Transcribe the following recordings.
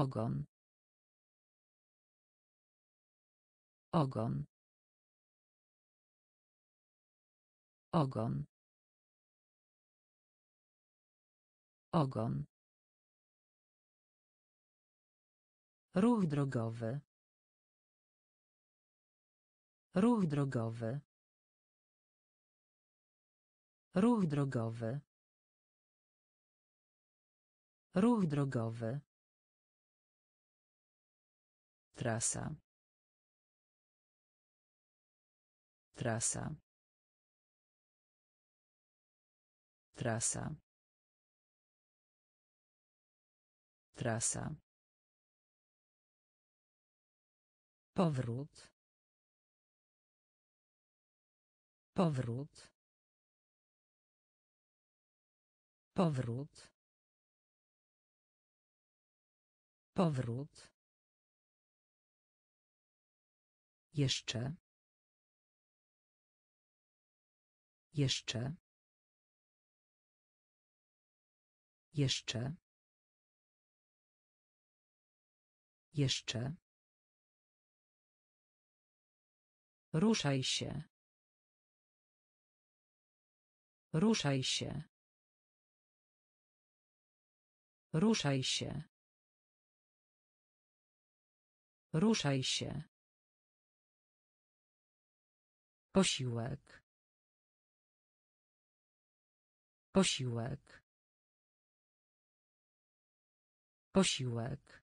Ogon. Ogon. Ogon. Ogon. Ruch drogowy. Ruch drogowy. Ruch drogowy. Ruch drogowy. Trasa. Trasa. Trasa. Trasa. Powrót. Powrót. Powrót. Powrót. Jeszcze. Jeszcze. Jeszcze. Jeszcze. Ruszaj się. Ruszaj się. Ruszaj się. Ruszaj się. Posiłek. Posiłek. Posiłek.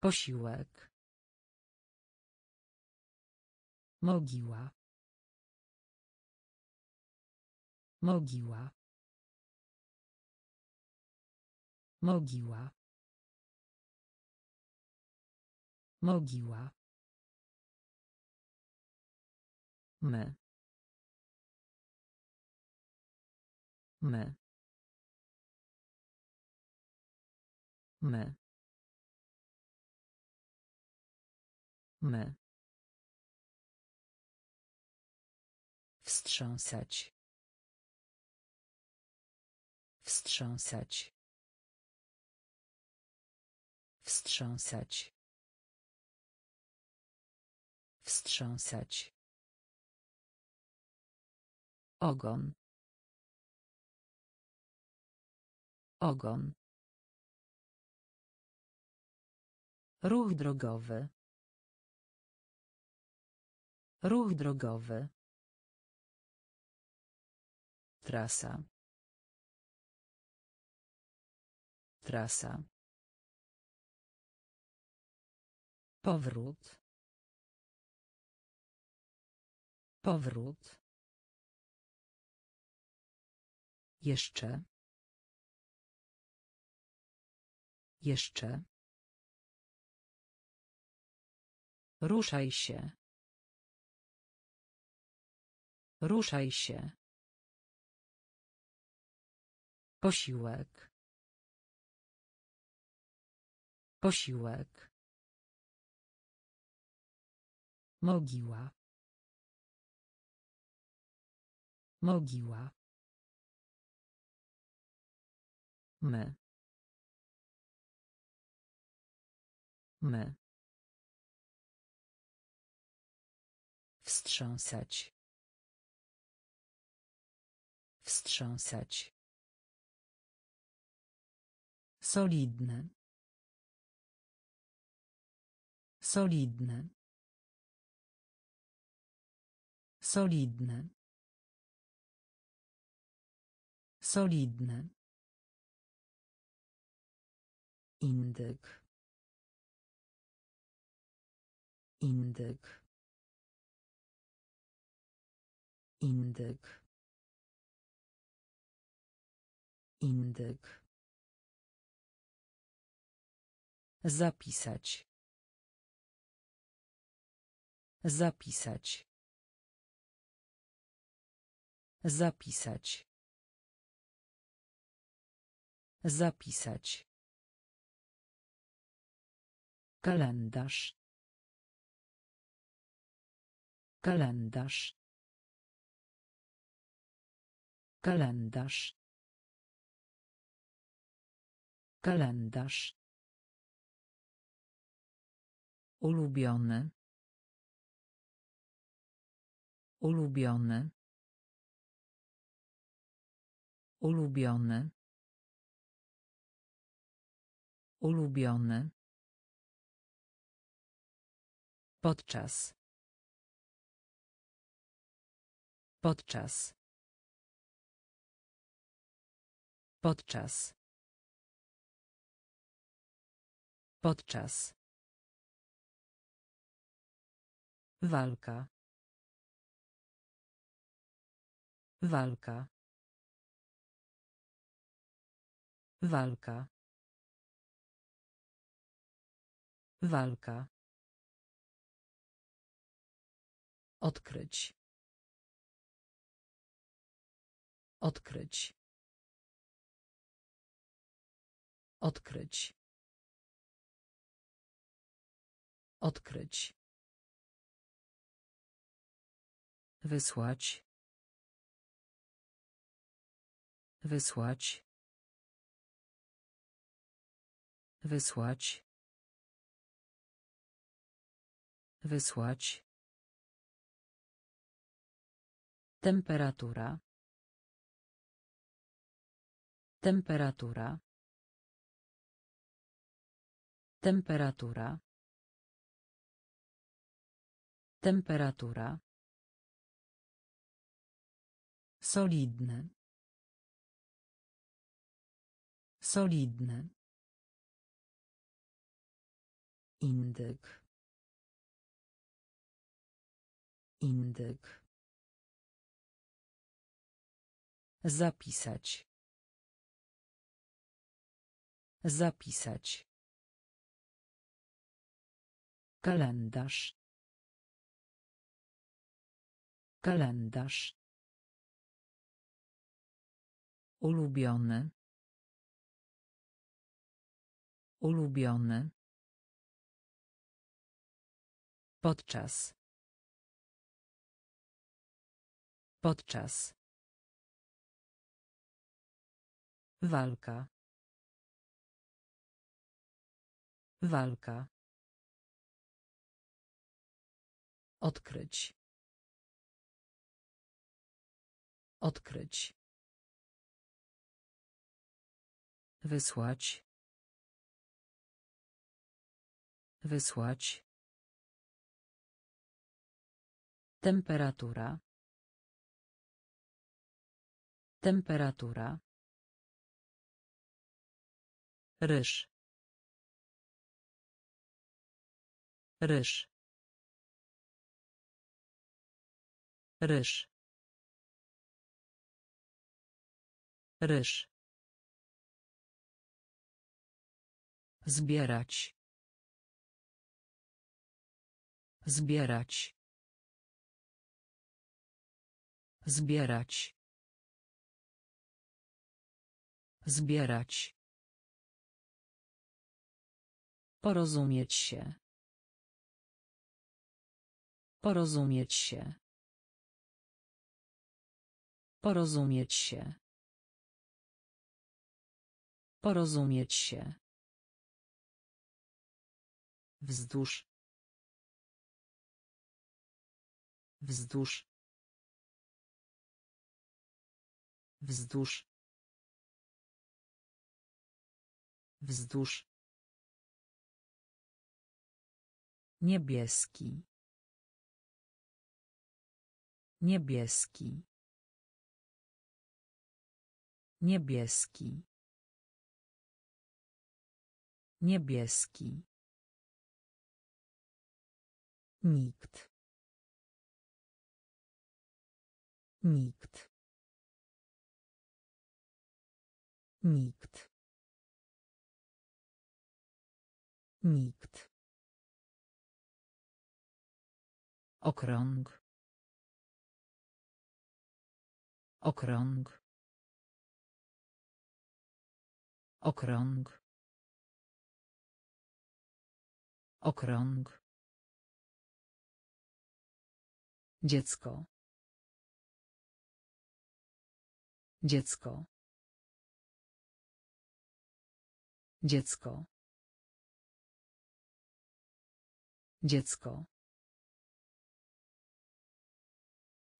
Posiłek. Mogiła. Mogiła. Mogiła. Mogiła. My. My. My. My. Wstrząsać. Wstrząsać. Wstrząsać. Wstrząsać. Ogon. Ogon. Ruch drogowy. Ruch drogowy. Trasa. Trasa. Powrót. Powrót. Jeszcze. Jeszcze. Ruszaj się. Ruszaj się. Posiłek. Posiłek. Mogiła. Mogiła. My. My. Wstrząsać. Wstrząsać. Solidne. Solidne. Solidne. Solidne. Indyk. Indyk. Indyk. Indyk. Zapisać. Zapisać. Zapisać. Zapisać. Kalendarz. Kalendarz. Kalendarz. Kalendarz. Ulubiony. Ulubiony. Ulubiony. Ulubiony. Podczas. Podczas. Podczas. Podczas. Walka. Walka. Walka. Walka. Odkryć. Odkryć. Odkryć. Odkryć. Wysłać. Wysłać. Wysłać. Wysłać. Temperatura. Temperatura. Temperatura. Temperatura. Solidny. Solidny. Indyk. Indyk. Zapisać. Zapisać. Kalendarz. Kalendarz. Ulubiony. Ulubiony. Podczas. Podczas. Walka. Walka. Odkryć. Odkryć. Wysłać. Wysłać. Temperatura. Temperatura. Ryż. Ryż. Ryż. Ryż. Zbierać. Zbierać. Zbierać. Zbierać. Porozumieć się. Porozumieć się. Porozumieć się. Porozumieć się. Wzdłuż. Wzdłuż. Wzdłuż. Wzdłuż. Niebieski. Niebieski. Niebieski. Niebieski. Nikt. Nikt. Nikt. Nikt. Okrąg. Okrąg. Okrąg. Okrąg. Dziecko. Dziecko. Dziecko. Dziecko.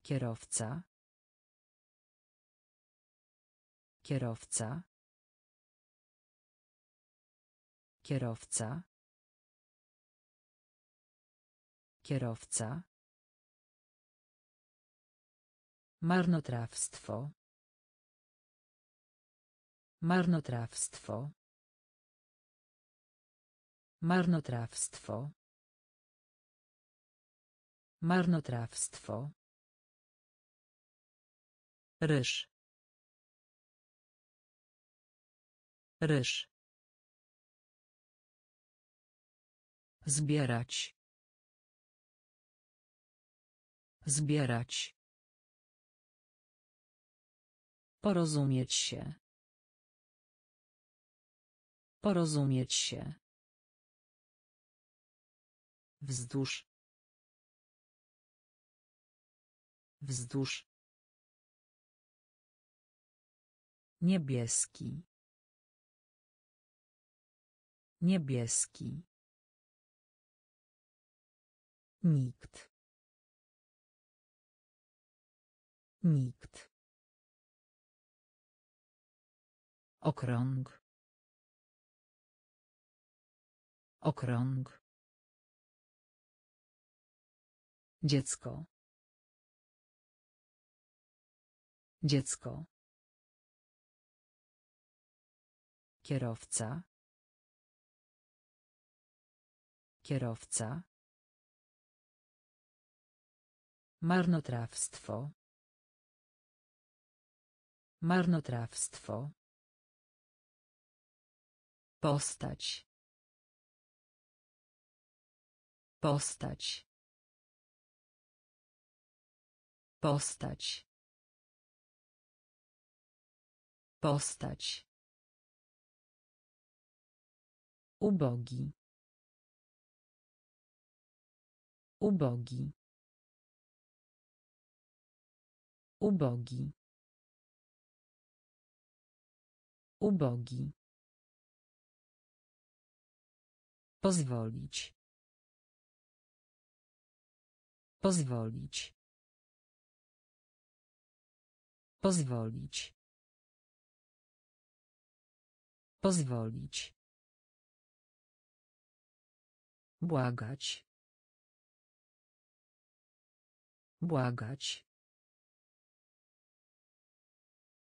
Kierowca. Kierowca. Kierowca. Kierowca. Marnotrawstwo. Marnotrawstwo. Marnotrawstwo. Marnotrawstwo. Ryż. Ryż. Zbierać. Zbierać. Porozumieć się. Porozumieć się. Wzdłuż. Wzdłuż. Niebieski. Niebieski. Nikt. Nikt. Okrąg. Okrąg. Dziecko. Dziecko. Kierowca. Kierowca. Marnotrawstwo. Marnotrawstwo. Postać. Postać. Postać. Postać. Ubogi. Ubogi. Ubogi. Ubogi. Pozwolić. Pozwolić. Pozwolić. Pozwolić. Błagać. Błagać.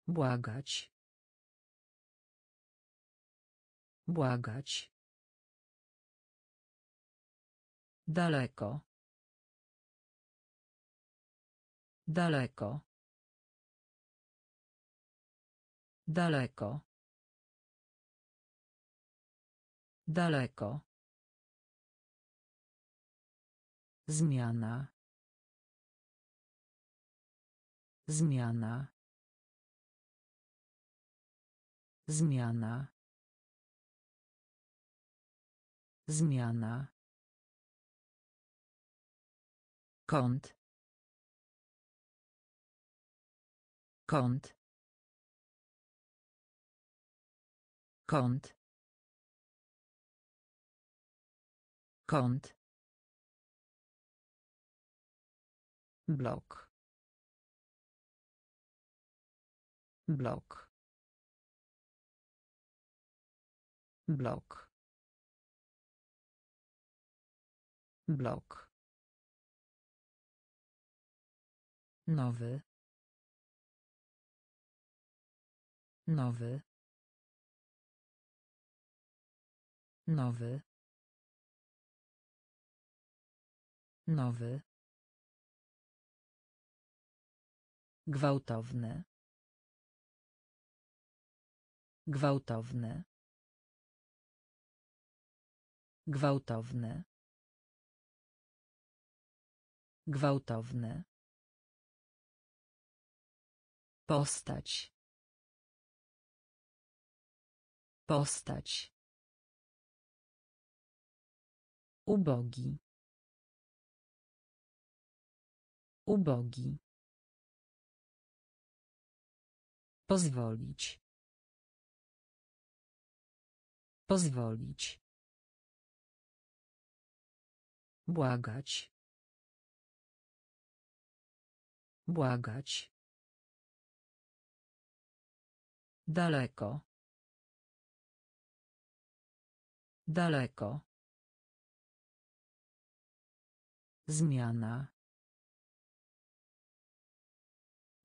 Błagać. Błagać. Daleko. Daleko. Daleko. Daleko. Zmiana. Zmiana. Zmiana. Zmiana. Kąt. Kąt. Kąt. Kąt. Blok. Blok. Blok. Blok. Nowy. Nowy. Nowy. Nowy. Gwałtowny. Gwałtowny. Gwałtowny. Gwałtowny. Postać. Postać. Ubogi. Ubogi. Pozwolić. Pozwolić. Błagać. Błagać. Daleko. Daleko. Zmiana.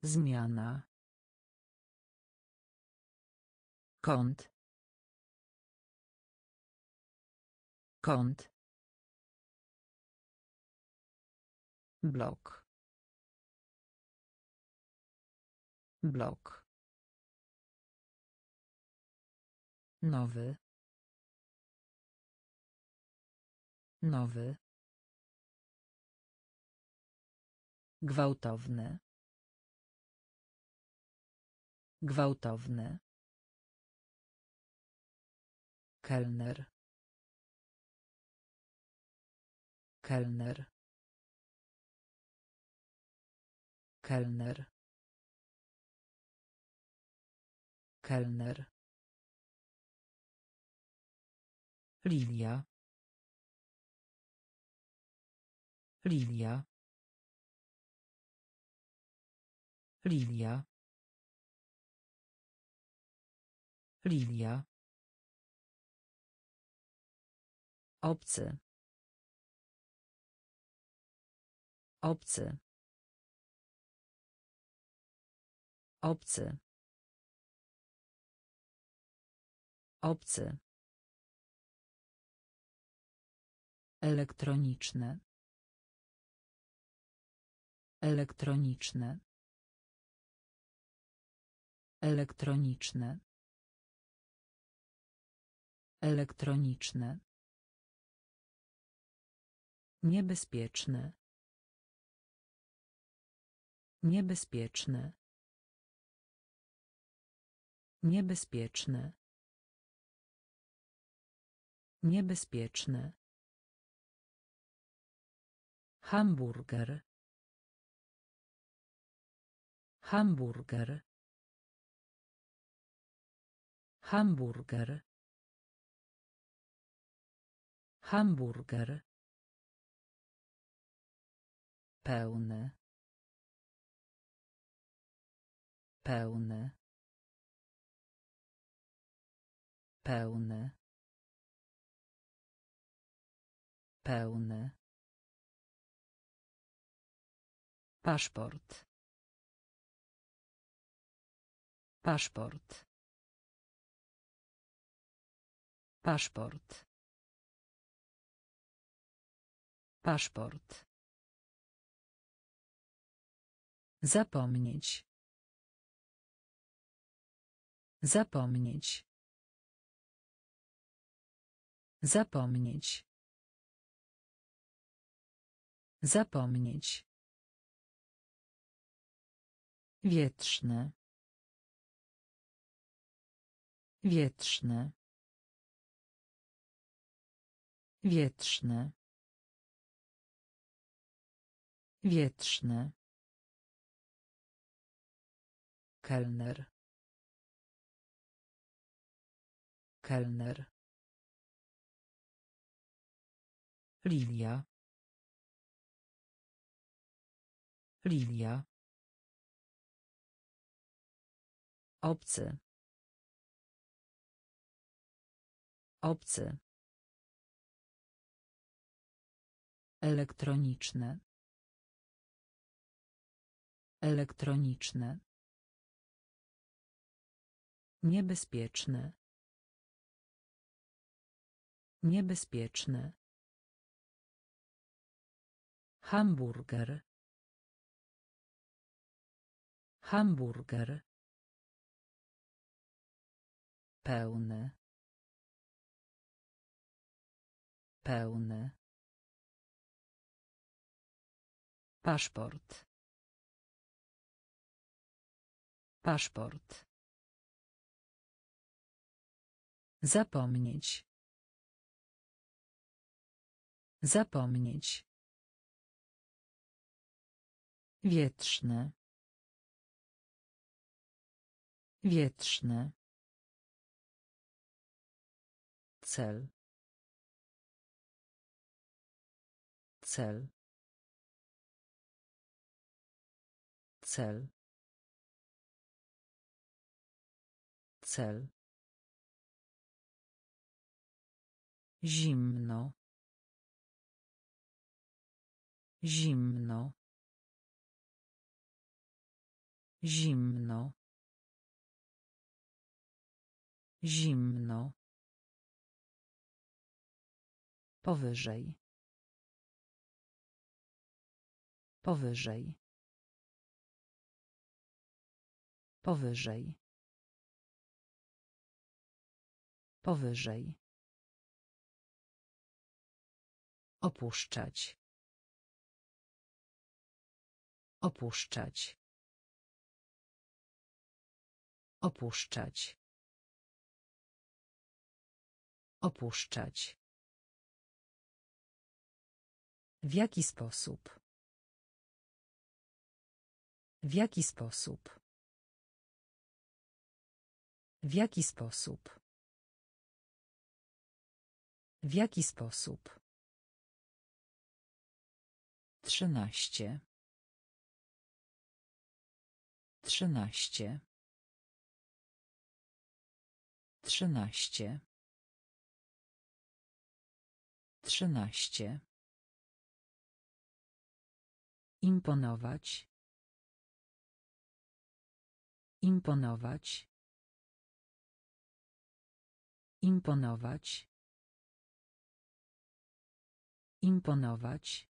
Zmiana. Kąt. Kąt. Blok. Blok. Nowy. Nowy. Gwałtowny. Gwałtowny. Kelner. Kelner. Kelner. Kelner. Lilia. Lilia. Lilia. Lilia. Obcy. Obcy. Obcy. Obcy. Elektroniczne. Elektroniczne. Elektroniczne. Elektroniczne. Niebezpieczne. Niebezpieczne. Niebezpieczne. Niebezpieczne. Hamburger. Hamburger. Hamburger. Hamburger. Pełny. Pełny. Pełny. Pełny. Paszport. Paszport. Paszport. Paszport. Zapomnieć. Zapomnieć. Zapomnieć. Zapomnieć. Wietrzne. Wietrzne. Wietrzne. Wietrzne. Kelner. Kelner. Lilia. Lilia. Obcy. Obcy. Elektroniczne. Elektroniczne. Niebezpieczne. Niebezpieczne. Hamburger. Hamburger. Pełny. Pełny. Paszport. Paszport. Zapomnieć. Zapomnieć. Wietrzne. Wietrzne. cel cel cel cel zimno. Zimno. Zimno. Zimno. Powyżej. Powyżej. Powyżej. Powyżej opuszczać. Opuszczać. Opuszczać. Opuszczać. W jaki sposób? W jaki sposób? W jaki sposób? W jaki sposób trzynaście. trzynaście. trzynaście. trzynaście. Imponować. Imponować. Imponować. Imponować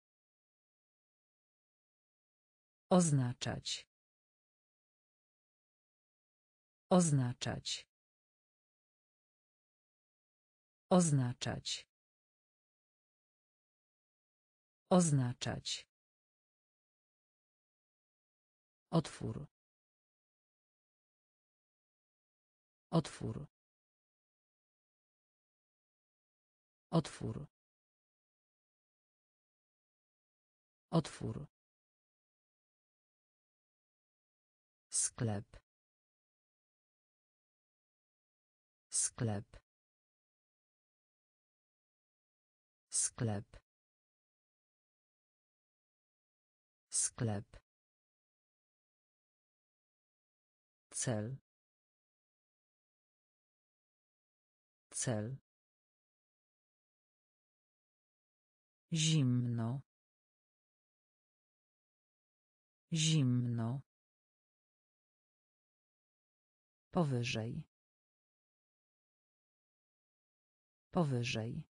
oznaczać. Oznaczać. Oznaczać. Oznaczać. Otwór. Otwór. Otwór. Otwór sklep. Sklep. Sklep. Sklep. Cel. Cel. Zimno. Zimno powyżej. Powyżej.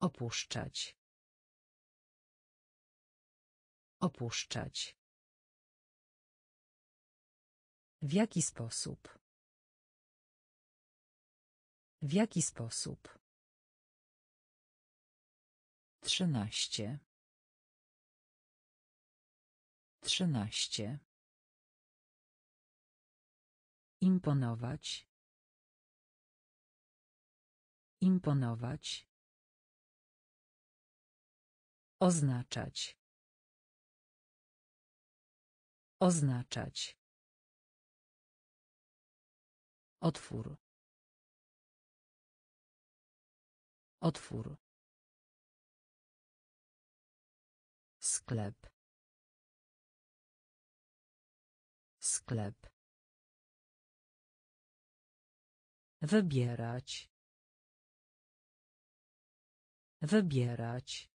Opuszczać. Opuszczać. W jaki sposób? W jaki sposób? Trzynaście. Trzynaście imponować imponować oznaczać oznaczać otwór otwór sklep sklep wybierać. Wybierać.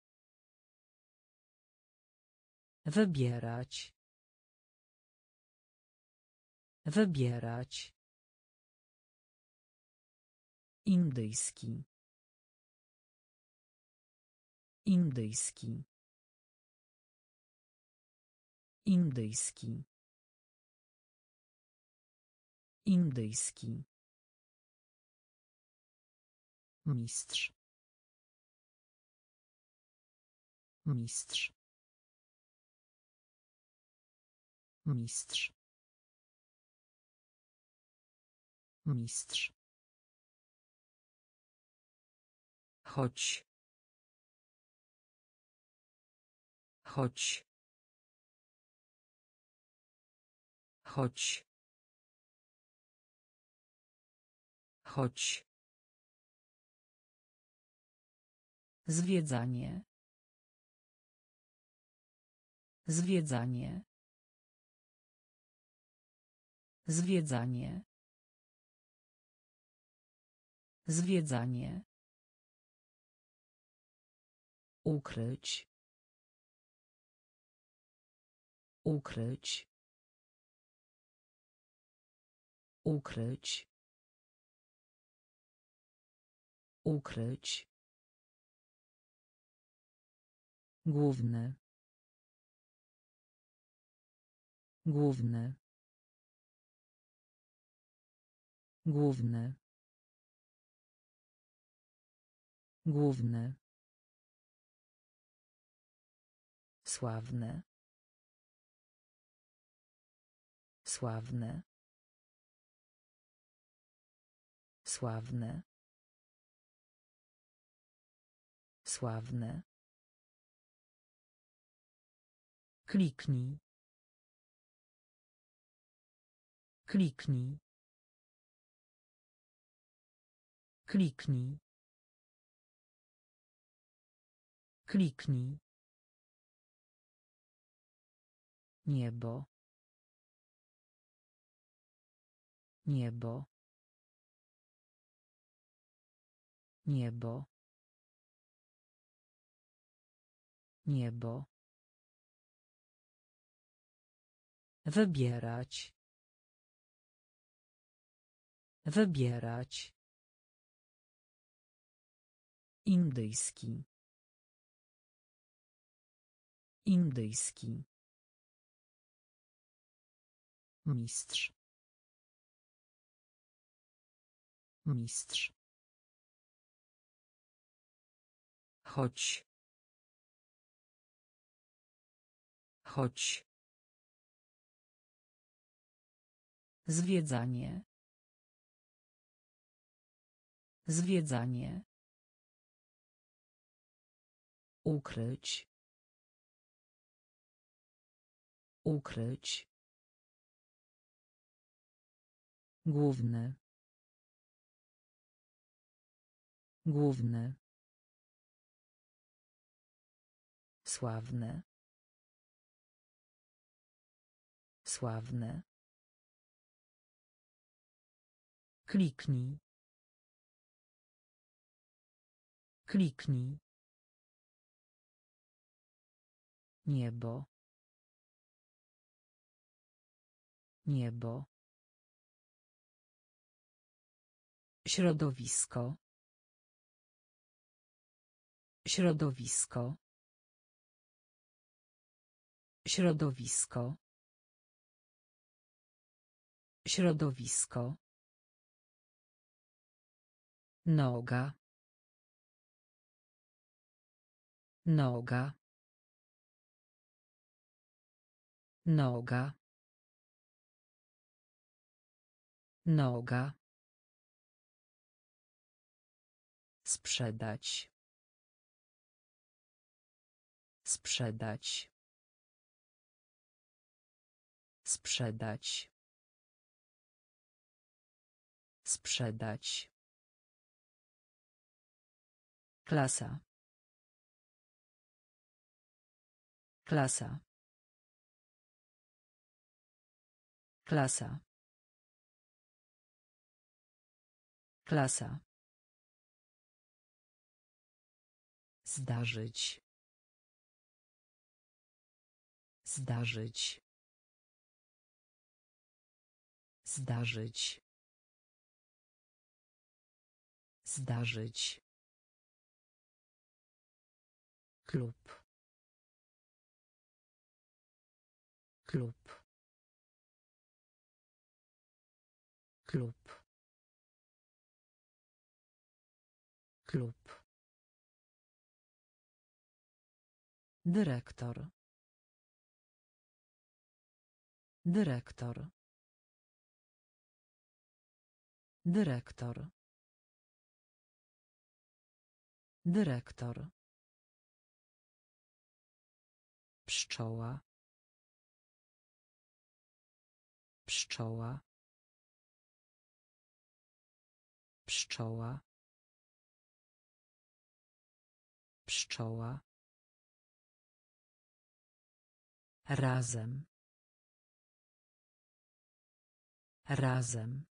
Wybierać. Wybierać. Indyjski. Indyjski. Indyjski. Indyjski mistrz. Mistrz. Mistrz. Mistrz. Chodź. Chodź. Chodź. Chodź. Zwiedzanie. Zwiedzanie. Zwiedzanie. Zwiedzanie. Ukryć. Ukryć. Ukryć. Ukryć. Główny. Główny. Główny. Główny. Sławny. Sławny. Sławny. Sławny. Kliknij. Kliknij. Kliknij. Kliknij. Niebo. Niebo. Niebo. Niebo. Wybierać. Wybierać. Indyjski. Indyjski. Mistrz. Mistrz. Chodź. Chodź. Zwiedzanie. Zwiedzanie. Ukryć. Ukryć. Główny. Główny. Sławny. Sławny. Kliknij. Kliknij. Niebo. Niebo. Środowisko. Środowisko. Środowisko. Środowisko. Noga. Noga. Noga. Noga. Sprzedać. Sprzedać. Sprzedać. Sprzedać. Klasa. Klasa. Klasa. Klasa. Zdarzyć. Zdarzyć. Zdarzyć. Zdarzyć. Klub. Klub. Klub. Klub. Dyrektor. Dyrektor. Dyrektor. Dyrektor. Pszczoła. Pszczoła. Pszczoła. Pszczoła. Razem. Razem.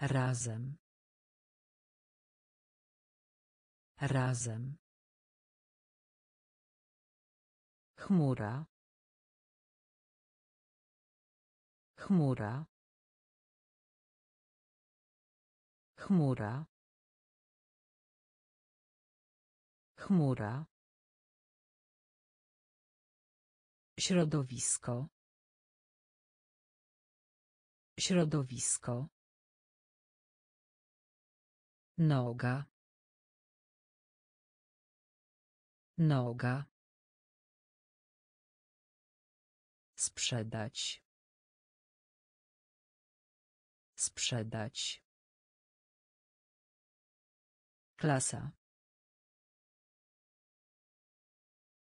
Razem. Razem. Chmura. Chmura. Chmura. Chmura. Środowisko. Środowisko. Noga. Noga. Sprzedać. Sprzedać. Klasa.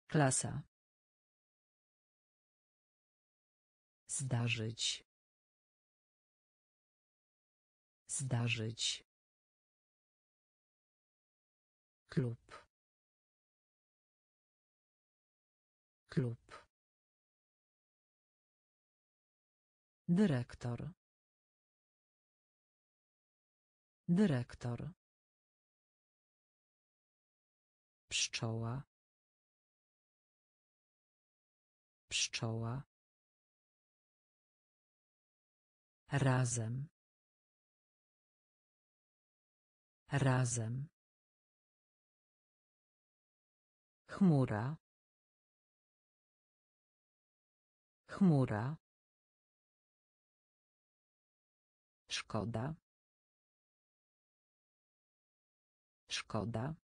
Klasa. Zdarzyć. Zdarzyć. Klub. Klub. Dyrektor. Dyrektor. Pszczoła. Pszczoła. Razem. Razem. Chmura. Chmura. Szkoda. Szkoda.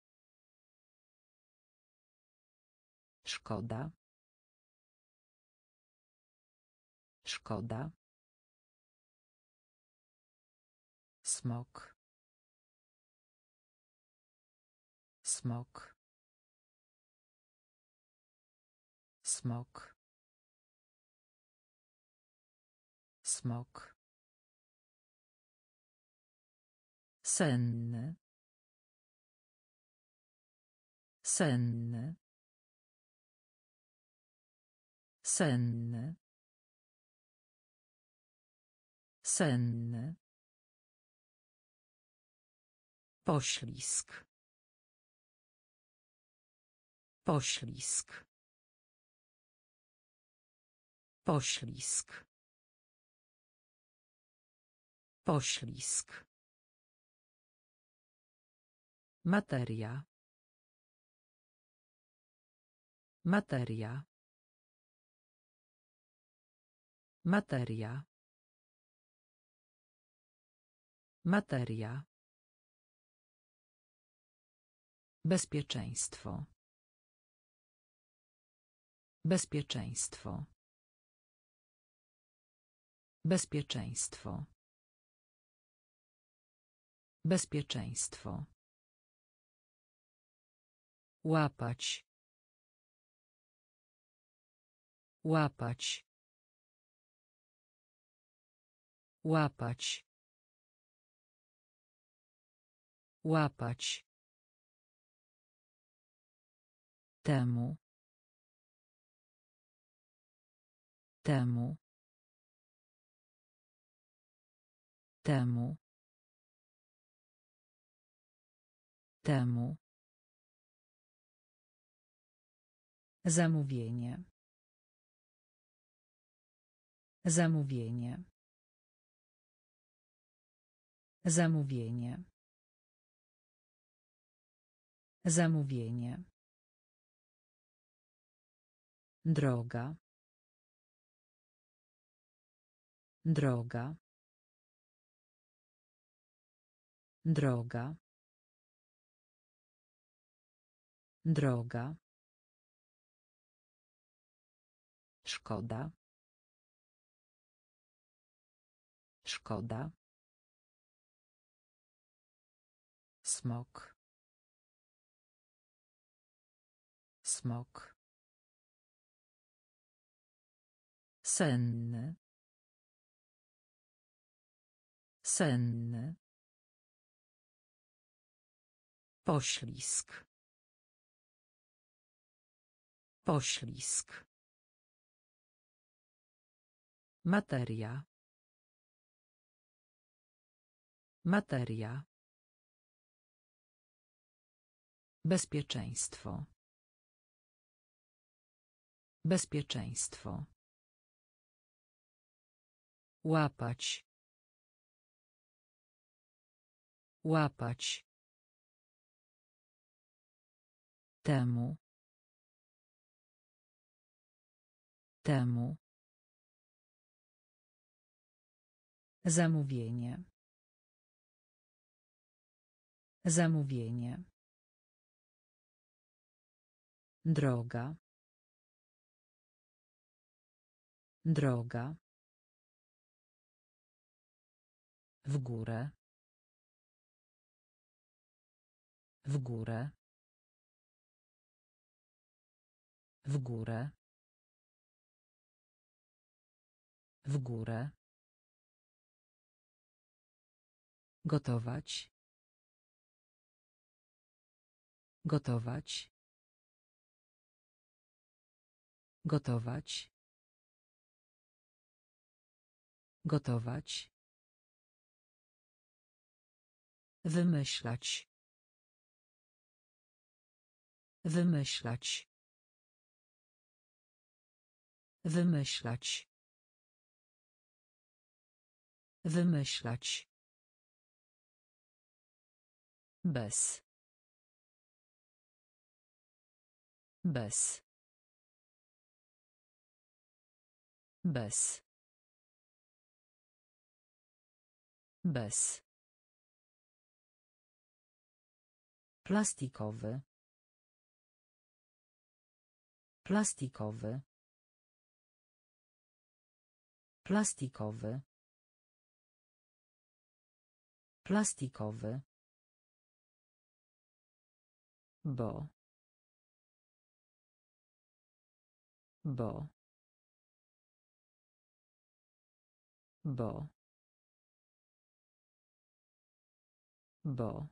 Szkoda. Szkoda. Smok. Smok. Smok. Smok. Senny. Senny. Senny. Senny. Poślizg. Poślizg. Poślizg. Poślizg. Materia. Materia. Materia. Materia. Bezpieczeństwo. Bezpieczeństwo. Bezpieczeństwo. Bezpieczeństwo. Łapać. Łapać. Łapać. Łapać. Temu. Temu. Temu. Temu. Zamówienie. Zamówienie. Zamówienie. Zamówienie. Droga. Droga. Droga. Droga. Szkoda. Szkoda. Smok. Smok. Senny. Senny. Poślizg. Poślizg. Materia. Materia. Bezpieczeństwo. Bezpieczeństwo. Łapać. Łapać. Temu. Temu. Zamówienie. Zamówienie. Droga. Droga. W górę. W górę. W górę. W górę. Gotować. Gotować. Gotować. Gotować. Wymyślać. Wymyślać. Wymyślać. Wymyślać. Bez. Bez. Bez. Bez. Plastikowy. Plastikowy. Plastikowy. Plastikowy. Bo. Bo. Bo. Bo.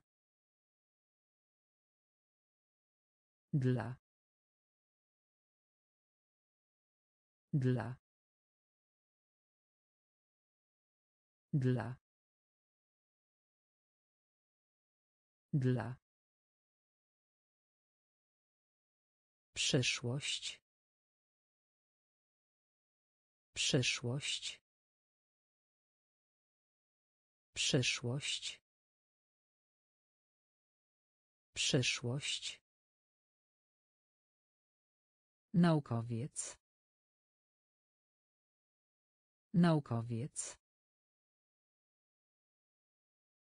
Dla. Dla. Dla. Dla. Przyszłość. Przyszłość. Przyszłość. Przyszłość. Naukowiec. Naukowiec.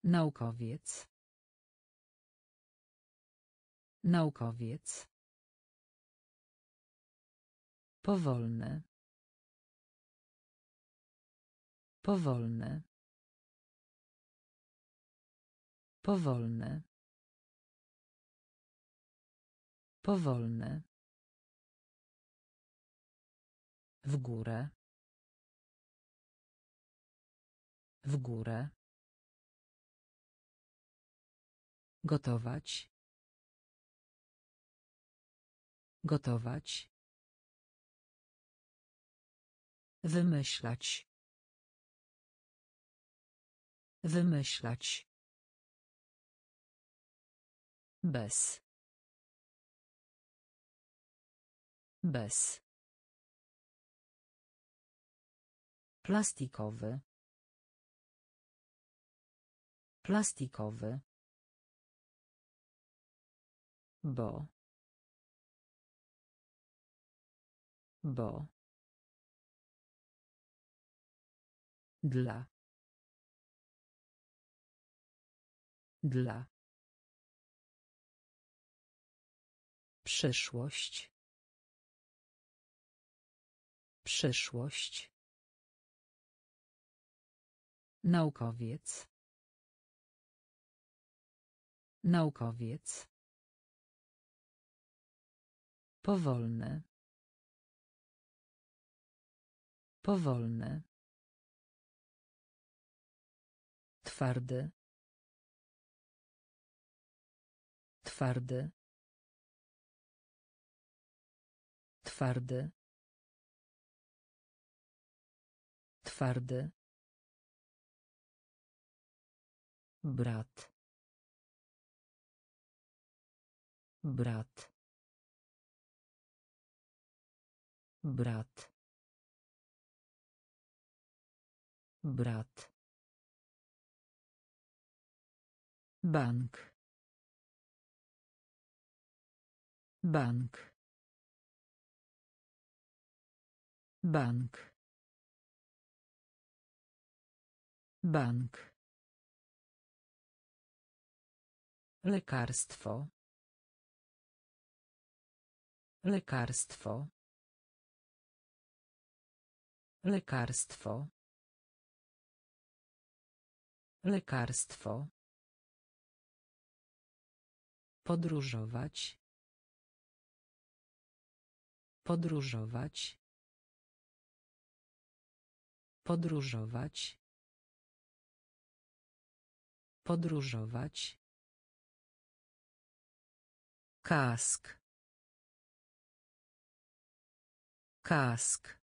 Naukowiec. Naukowiec. Powolny. Powolny. Powolny. Powolny. W górę. W górę. Gotować. Gotować. Wymyślać. Wymyślać. Bez. Bez. Plastikowy. Plastikowy. Bo. Bo. Dla. Dla. Przyszłość. Przyszłość. Naukowiec. Naukowiec. Powolny. Powolny. Twardy. Twardy. Twardy. Twardy. Brat. Brat. Brat. Brat. Bank. Bank. Bank. Bank. Lekarstwo. Lekarstwo. Lekarstwo. Lekarstwo. Podróżować. Podróżować. Podróżować. Podróżować. Kask. Kask.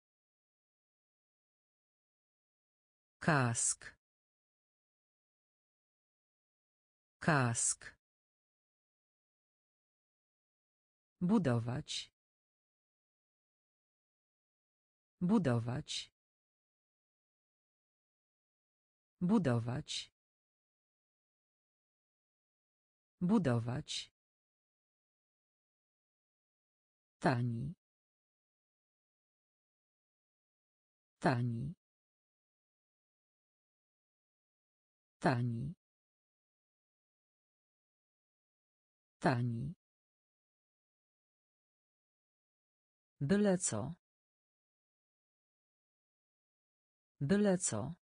Kask. Kask. Budować. Budować. Budować. Budować. Tani. Tani. Tani. Tani. Byle co. Byle co.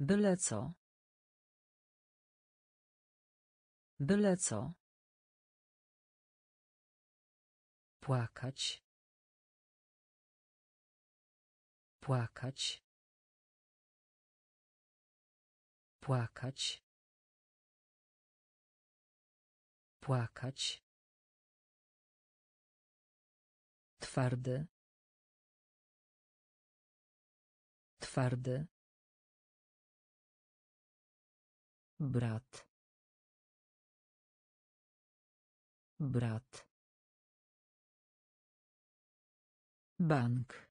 Byle co. Byle co. Płakać. Płakać. Płakać. Płakać. Twardy. Twardy. Brat. Brat. Bank.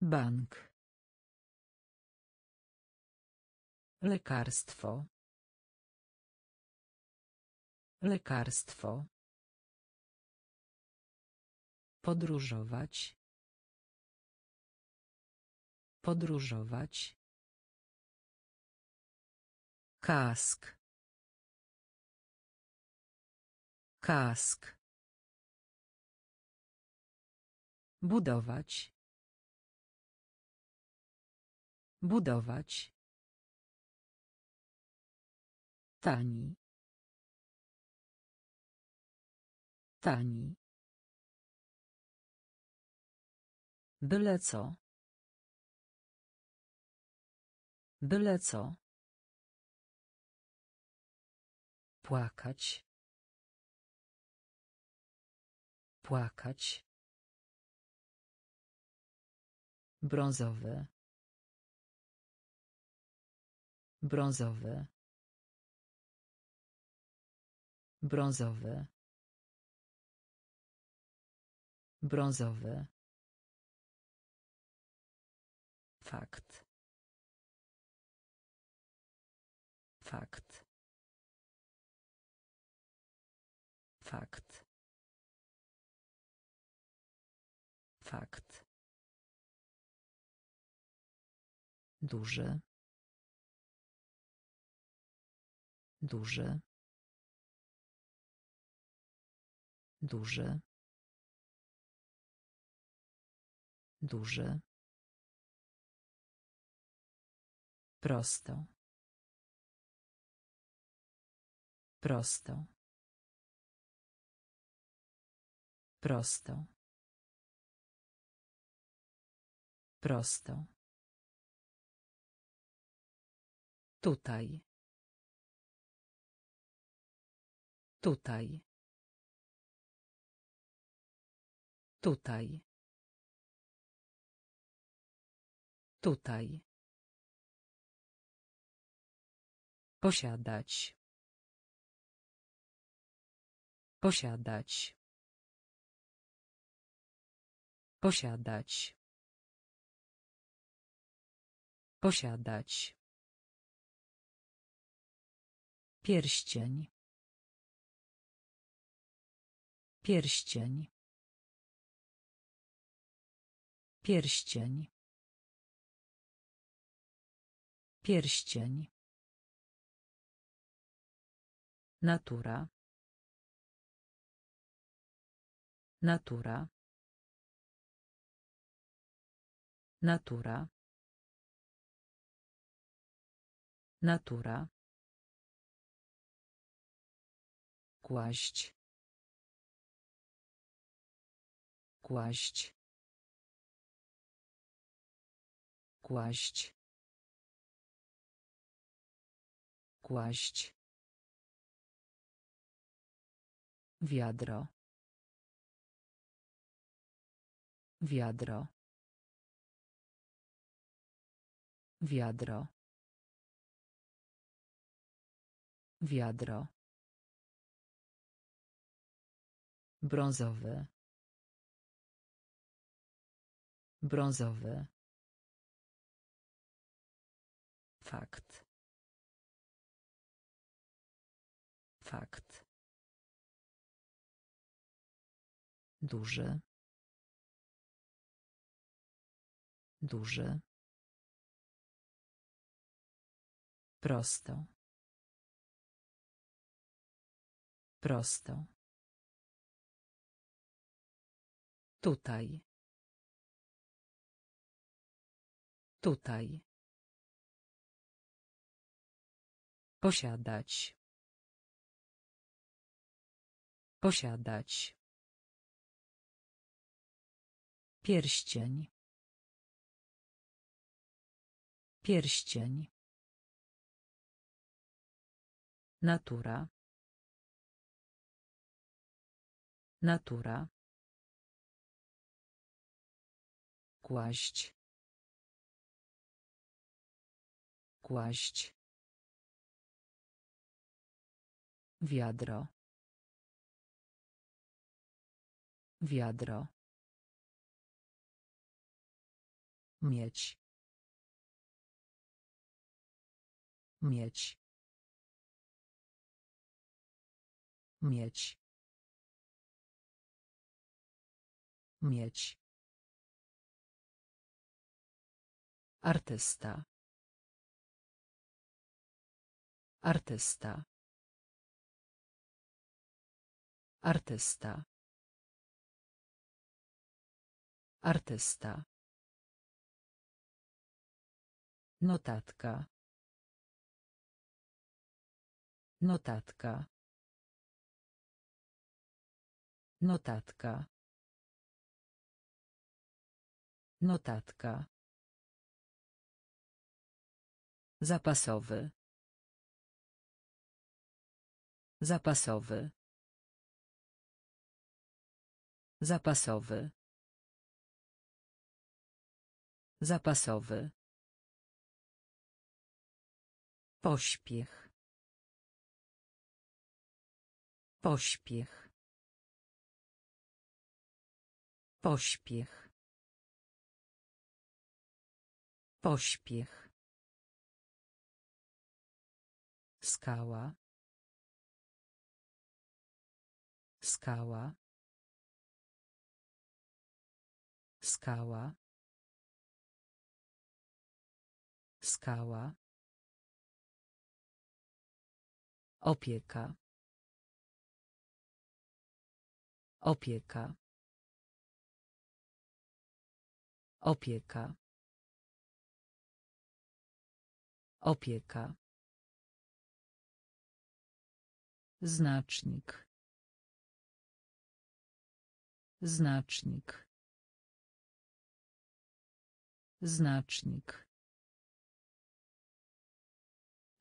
Bank. Lekarstwo. Lekarstwo. Podróżować. Podróżować. Kask. Kask. Budować. Budować. Tani. Tani. Byle co. Byle co. Płakać. Płakać. Brązowy. Brązowy. Brązowy. Brązowy. Fakt. Fakt. Fakt. Fakt. Duży. Duży. Duży. Duży. Prosto. Prosto. Prosto. Prosto. Tutaj. Tutaj. Tutaj. Tutaj. Posiadać. Posiadać. Posiadać. Posiadać. Pierścień. Pierścień. Pierścień. Pierścień. Natura. Natura. Natura. Natura. Kłaść. Kłaść. Kłaść. Kłaść. Wiadro. Wiadro. Wiadro. Wiadro. Brązowy. Brązowy. Fakt. Fakt. Duży. Duży. Prosto. Prosto. Tutaj. Tutaj. Posiadać. Posiadać. Pierścień. Pierścień. Natura. Natura. Kłaść. Kłaść. Wiadro. Wiadro. Mieć. Mieć. Mieć. Mieć. Artysta. Artysta. Artysta. Artysta. Notatka. Notatka. Notatka. Notatka. Zapasowy. Zapasowy. Zapasowy. Zapasowy. Pośpiech. Pośpiech. Pośpiech. Pośpiech. Skała. Skała. Skała. Skała. Opieka. Opieka. Opieka. Opieka. Znacznik. Znacznik. Znacznik.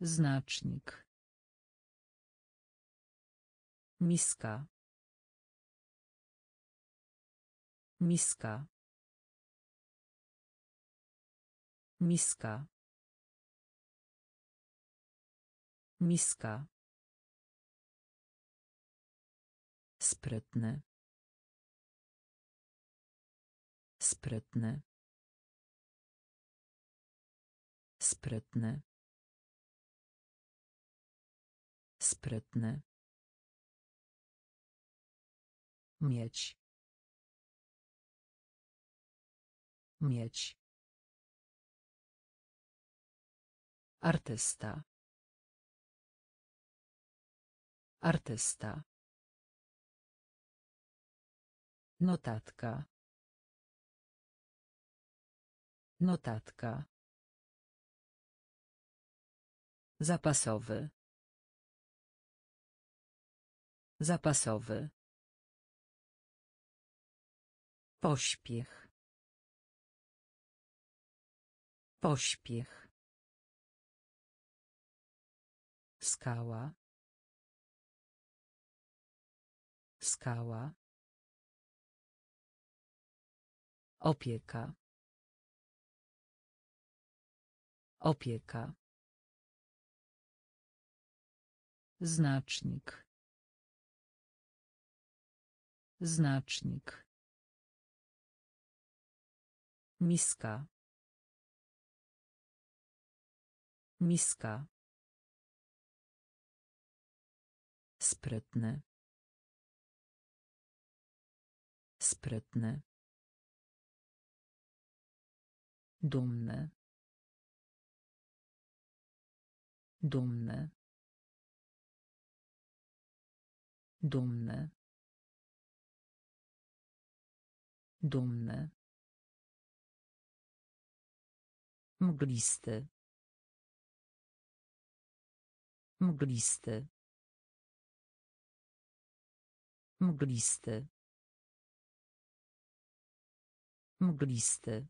Znacznik. Miska. Miska. Miska. Miska. Sprytny. Sprytny. Sprytny. Sprytny. Mieć. Mieć. Artysta. Artysta. Notatka. Notatka. Zapasowy. Zapasowy. Pośpiech. Pośpiech. Skała. Skała. Opieka. Opieka. Znacznik. Znacznik. Miska. Miska. Sprytny. Sprytny. Dumny. Dumny. Dumny. Dumny. Mglisty. Mglisty. Mglisty. Mglisty.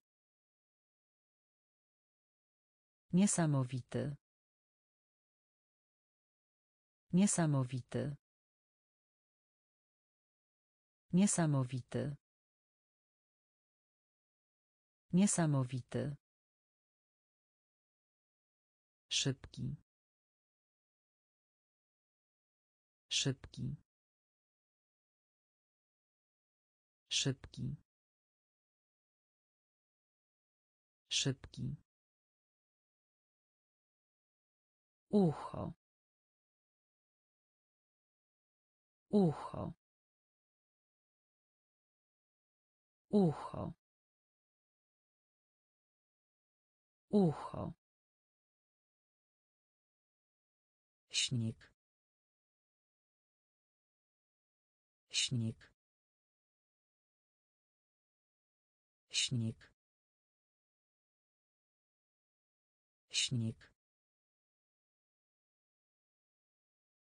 Niesamowity. Niesamowity. Niesamowity. Niesamowity. Szybki. Szybki. Szybki. Szybki. Ucho. Ucho. Ucho. Ucho. Śnieg. Śnieg. Śnieg. Śnieg.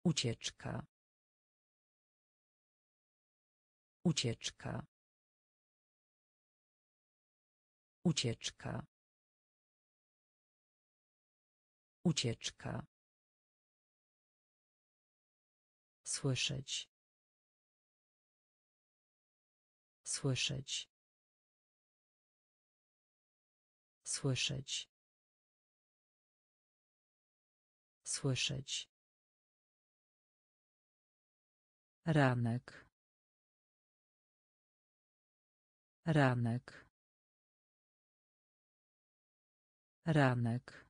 Ucieczka. Ucieczka. Ucieczka. Ucieczka. Słyszeć. Słyszeć. Słyszeć. Słyszeć. Ranek. Ranek. Ranek.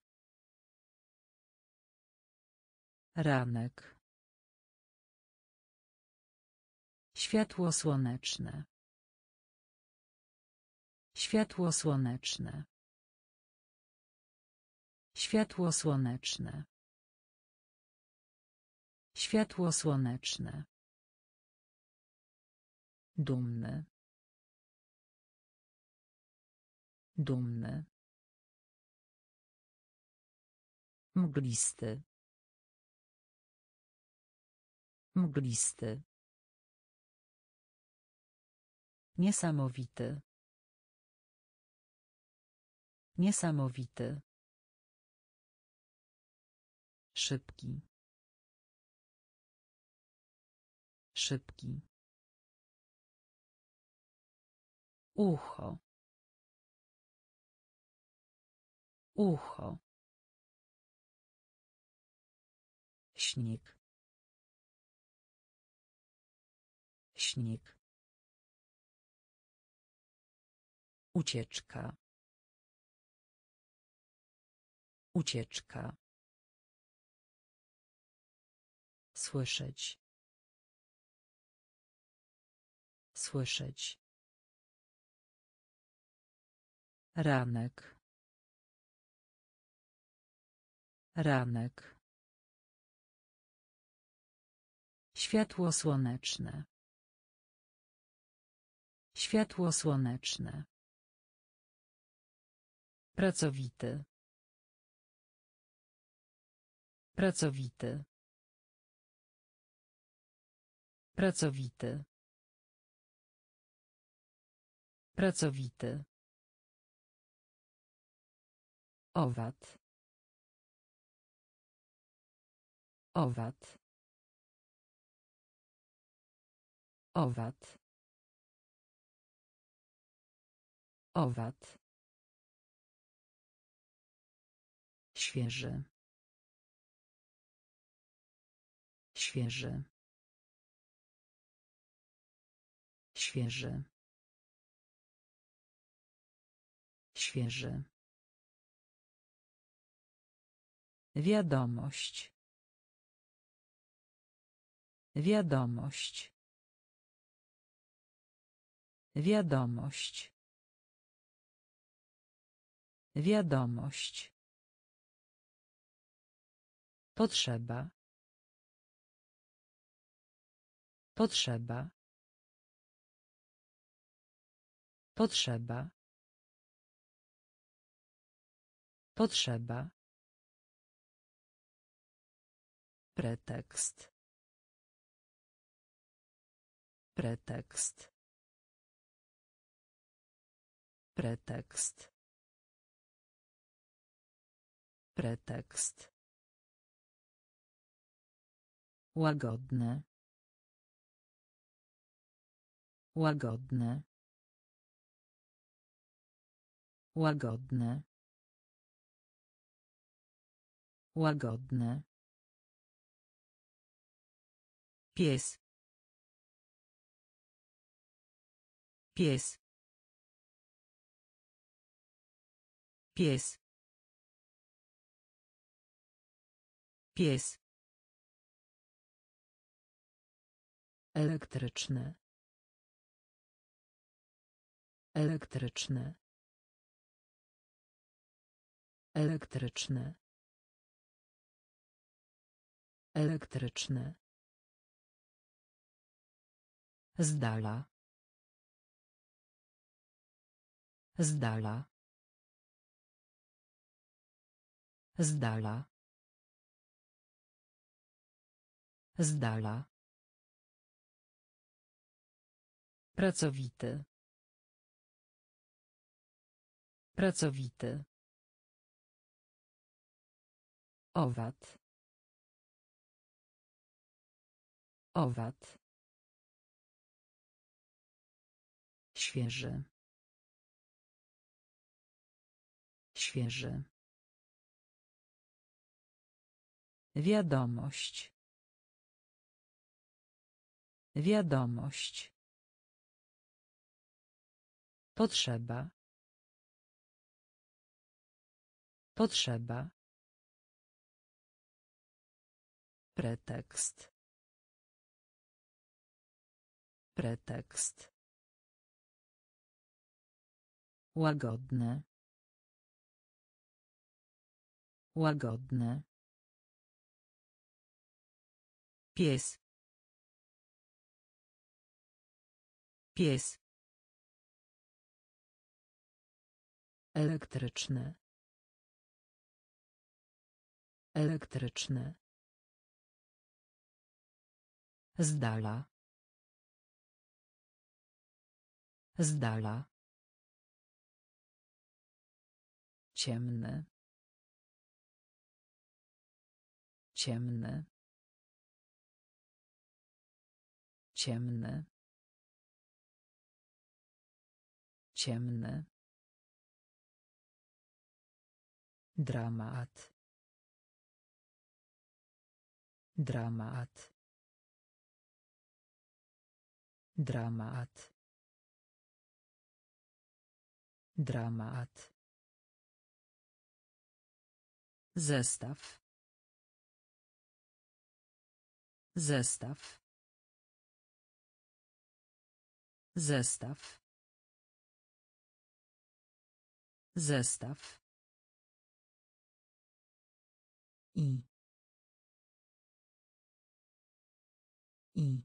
Ranek. Światło słoneczne. Światło słoneczne. Światło słoneczne. Światło słoneczne. Dumny. Dumny. Mglisty. Mglisty. Niesamowity. Niesamowity. Szybki. Szybki. Ucho. Ucho. Śnieg. Śnieg. Ucieczka. Ucieczka. Słyszeć. Słyszeć. Ranek. Ranek. Światło słoneczne. Światło słoneczne. Pracowity. Pracowity. Pracowity. Pracowity. Owad. Owad. Owad. Owad. Świeży. Świeży. Świeży. Świeży. Wiadomość. Wiadomość. Wiadomość. Wiadomość. Potrzeba. Potrzeba. Potrzeba. Potrzeba. Pretekst. Pretekst. Pretekst. Pretekst. Łagodne. Łagodne. Łagodne. Łagodne. Pies. Pies. Pies. Pies. Elektryczny. Elektryczny. Elektryczny. Elektryczny. Zdala. Zdala. Zdala. Zdala. Pracowity. Pracowity. Owad. Owad. Świeży. Świeży. Wiadomość. Wiadomość. Potrzeba. Potrzeba. Pretekst. Pretekst. Łagodne. Łagodne. Pies. Pies. Elektryczny. Elektryczny. Zdala. Zdala. Ciemny. Ciemny. Ciemny. Ciemny. Dramat. Dramat. Dramat. Dramat. Zestaw. Zestaw. Zestaw. Zestaw. I. I.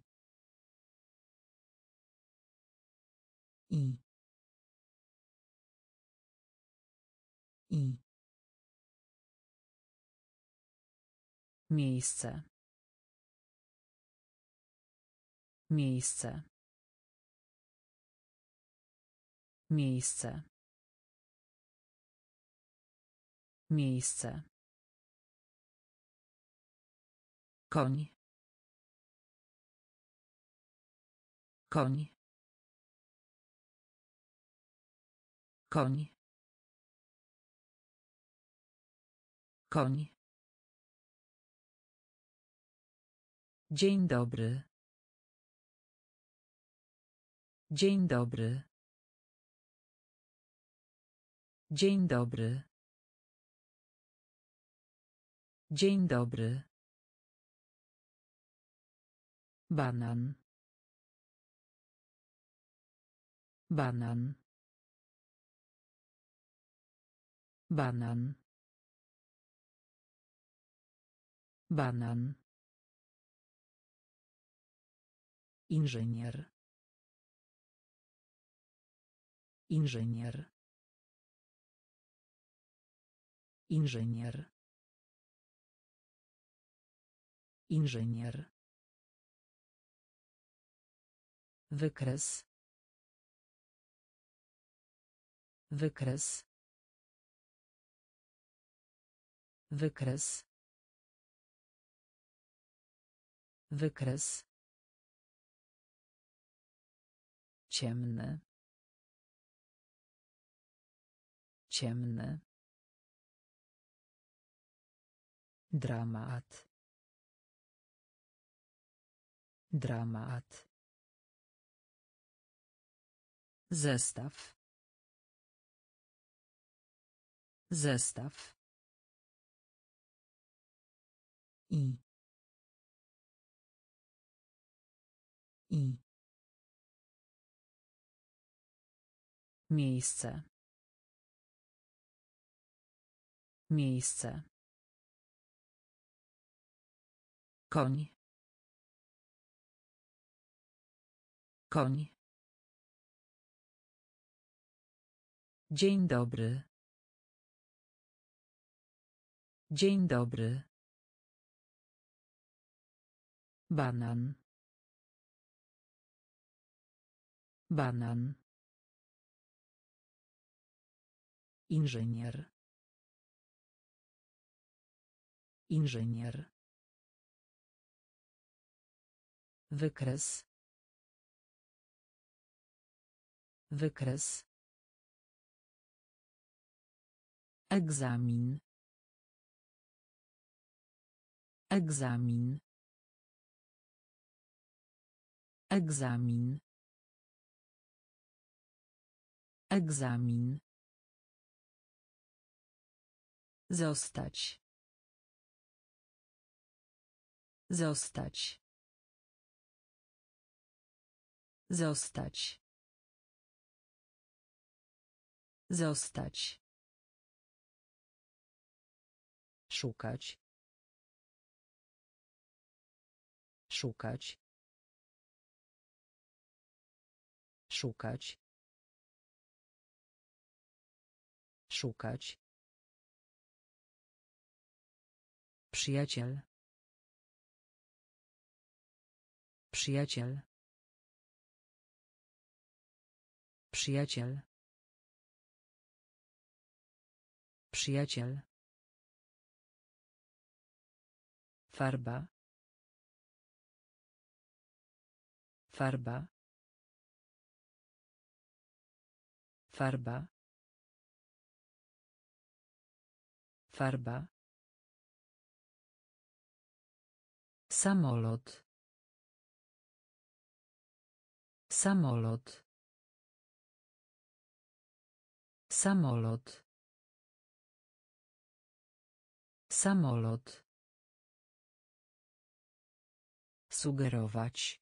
I. I. Miejsce. Miejsce. Miejsce. Miejsce. Koń. Koń. Koń. Koń. Dzień dobry. Dzień dobry. Dzień dobry. Dzień dobry. Banan. Banan. Banan. Banan. Inżynier. Inżynier. Inżynier. Inżynier. Wykres. Wykres. Wykres. Wykres. Ciemny. Ciemny. Dramat. Dramat. Zestaw. Zestaw. I. I. Miejsce. Miejsce. Koń. Koń. Dzień dobry. Dzień dobry. Banan. Banan. Inżynier. Inżynier. Wykres. Wykres. Egzamin. Egzamin. Egzamin. Egzamin. Zostać. Zostać. Zostać. Zostać. Szukać. Szukać. Szukać. Szukać. Przyjaciel. Przyjaciel. Przyjaciel. Przyjaciel. Farba. Farba. Farba. Farba. Samolot. Samolot. Samolot. Samolot. Sugerować.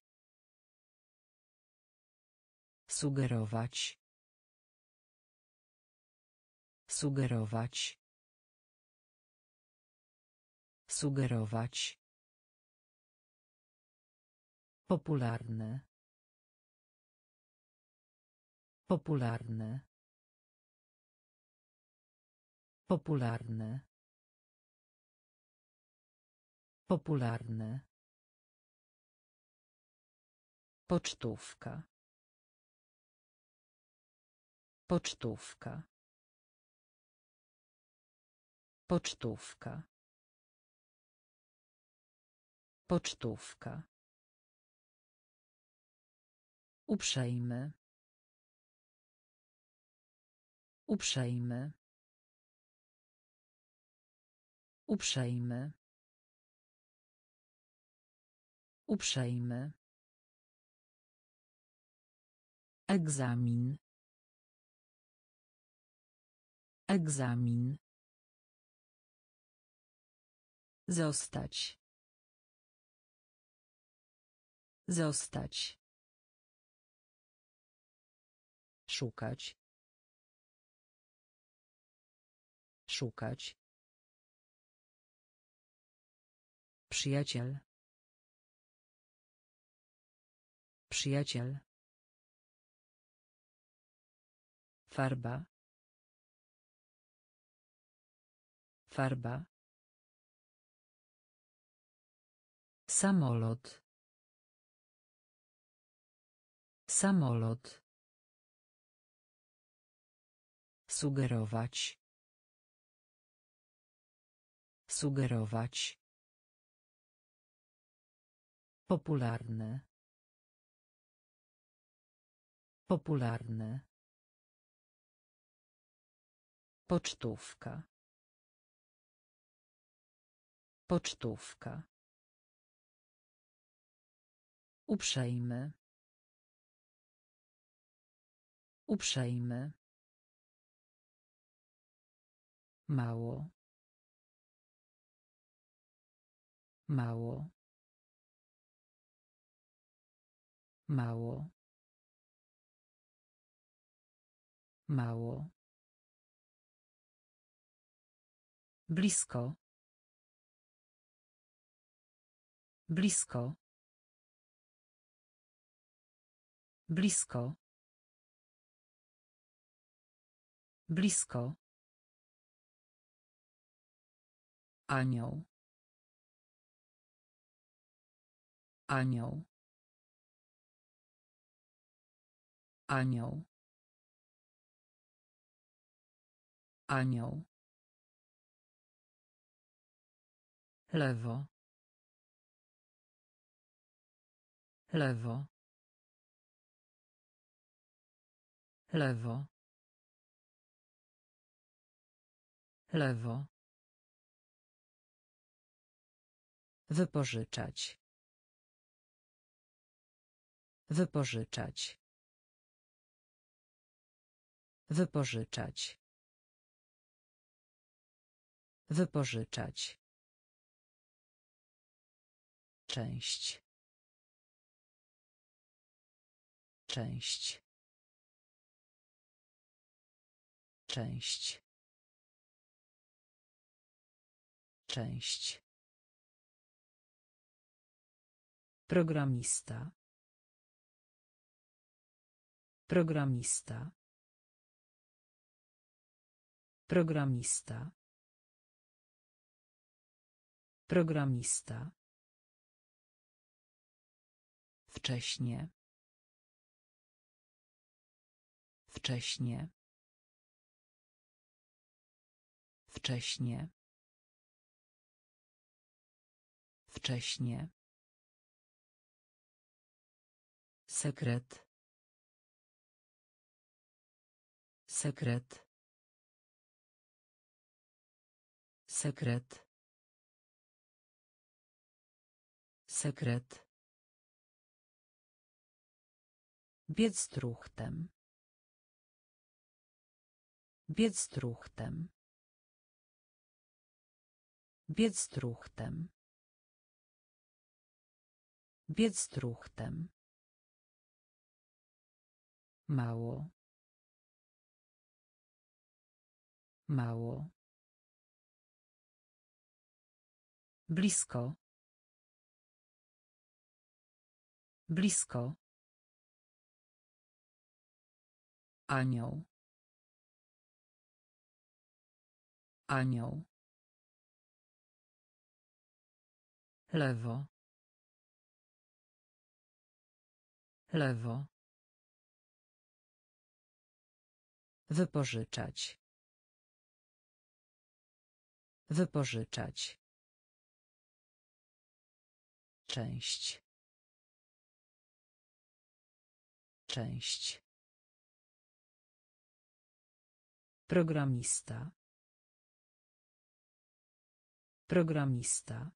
Sugerować. Sugerować. Sugerować. Popularny. Popularny. Popularny. Popularny. Pocztówka. Pocztówka. Pocztówka. Pocztówka. Uprzejmy. Uprzejmy. Uprzejmy. Uprzejmy. Egzamin. Egzamin. Zostać. Zostać. Szukać. Szukać. Przyjaciel. Przyjaciel. Farba. Farba. Samolot. Samolot. Sugerować. Sugerować. Popularny. Popularny. Pocztówka. Pocztówka. Uprzejmy. Uprzejmy. Mało. Mało. Mało. Mało. Blisko. Blisko. Blisko. Blisko. Anioł. Anioł. Anioł. Anioł. Lewo. Lewo. Lewo. Lewo. Wypożyczać. Wypożyczać. Wypożyczać. Wypożyczać. Część. Część. Część. Część. Programista. Programista. Programista. Programista. Wcześnie. Wcześnie. Wcześnie. Wcześnie. Sekret. Sekret. Sekret. Sekret. Biec truchtem. Biec truchtem. Biec truchtem. Biec truchtem. Mało. Mało. Blisko. Blisko. Anioł. Anioł. Lewo. Lewo. Wypożyczać. Wypożyczać. Część. Część. Programista. Programista.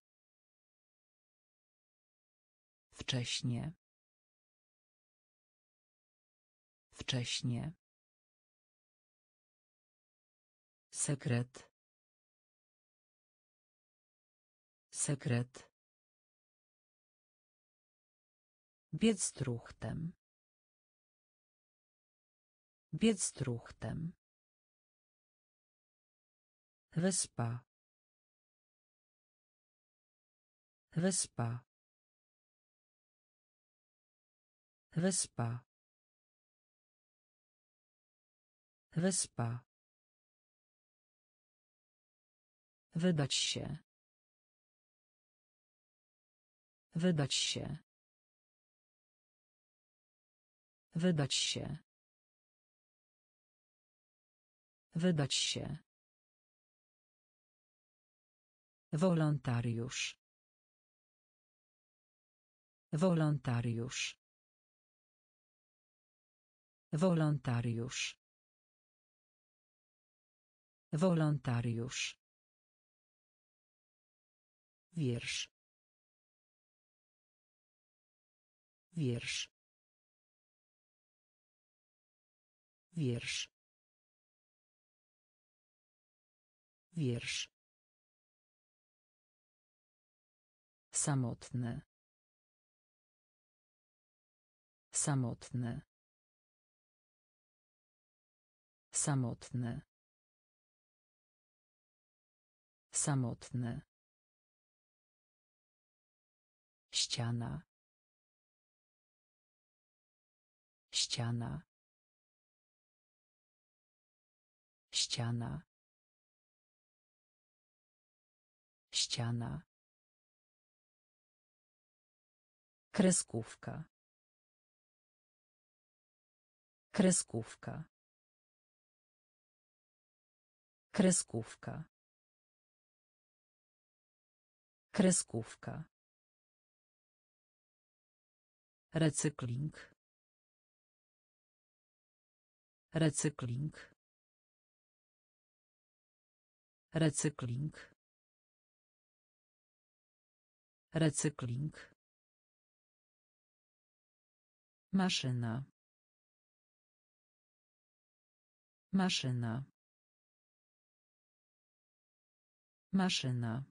Wcześnie. Wcześnie. Sekret. Sekret. Biec truchtem. Biec truchtem. Wyspa. Wyspa. Wyspa. Wyspa. Wydać się. Wydać się. Wydać się. Wydać się. Wolontariusz. Wolontariusz. Wolontariusz. Wolontariusz. Wiersz. Wiersz. Wiersz. Wiersz. Samotny. Samotny. Samotny. Samotny. Ściana. Ściana. Ściana. Ściana. Kreskówka. Kreskówka. Kreskówka. Kreskówka. Recykling. Recykling. Recykling. Recykling. Maszyna. Maszyna. Maszyna.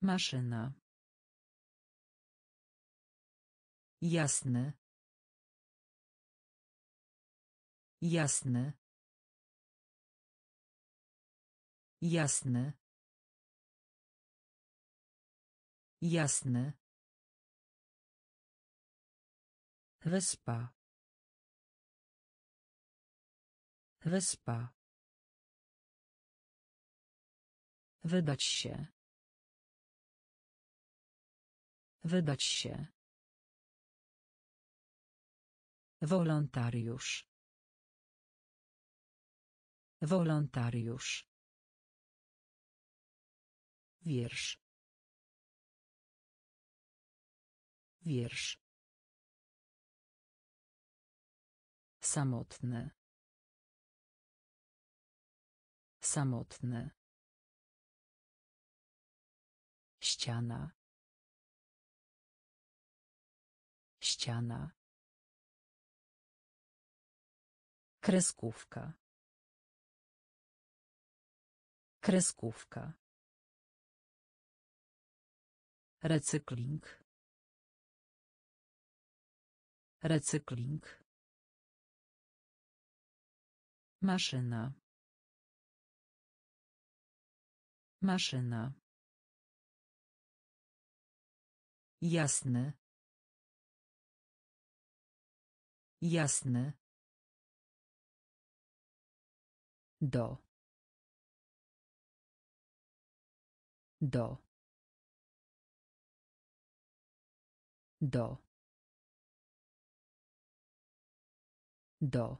Maszyna. Jasny. Jasny. Jasny. Jasny. Wyspa. Wyspa. Wydać się. Wydać się. Wolontariusz. Wolontariusz. Wiersz. Wiersz. Samotny. Samotny. Ściana. Ściana. Kreskówka. Kreskówka. Recykling. Recykling. Maszyna. Maszyna. Jasny. Jasny. Do. Do. Do. Do.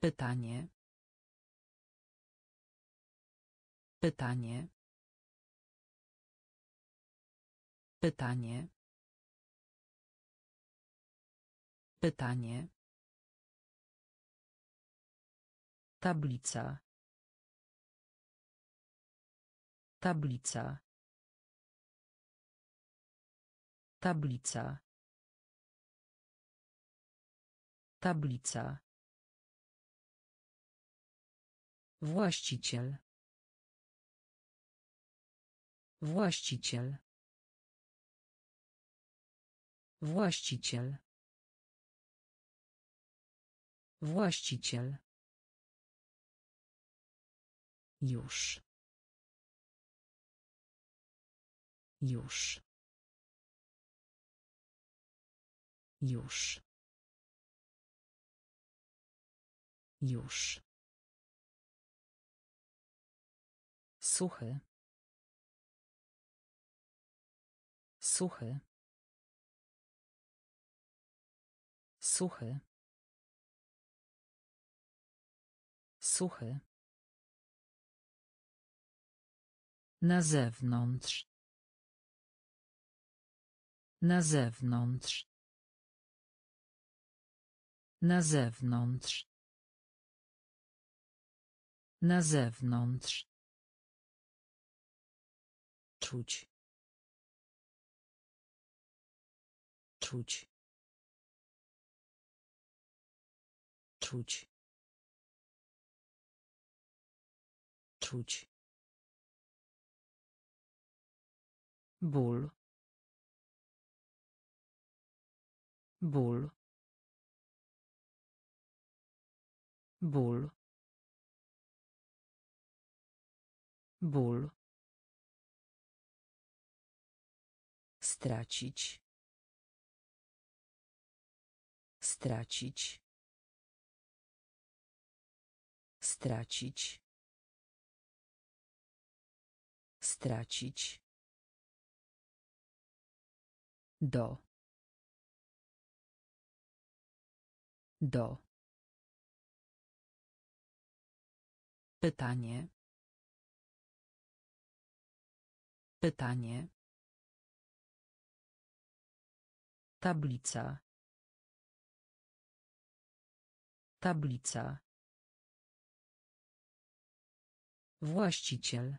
Pytanie. Pytanie. Pytanie. Pytanie. Tablica. Tablica. Tablica. Tablica. Właściciel. Właściciel. Właściciel. Właściciel. Już. Już. Już. Już. Suchy. Suchy. Suchy. Suchy. Na zewnątrz. Na zewnątrz. Na zewnątrz. Na zewnątrz. Czuć. Czuć. Czuć. Czuć. ból ból ból ból stracić. Stracić. Stracić. Stracić. Do. Do. Pytanie. Pytanie tablica tablica Właściciel.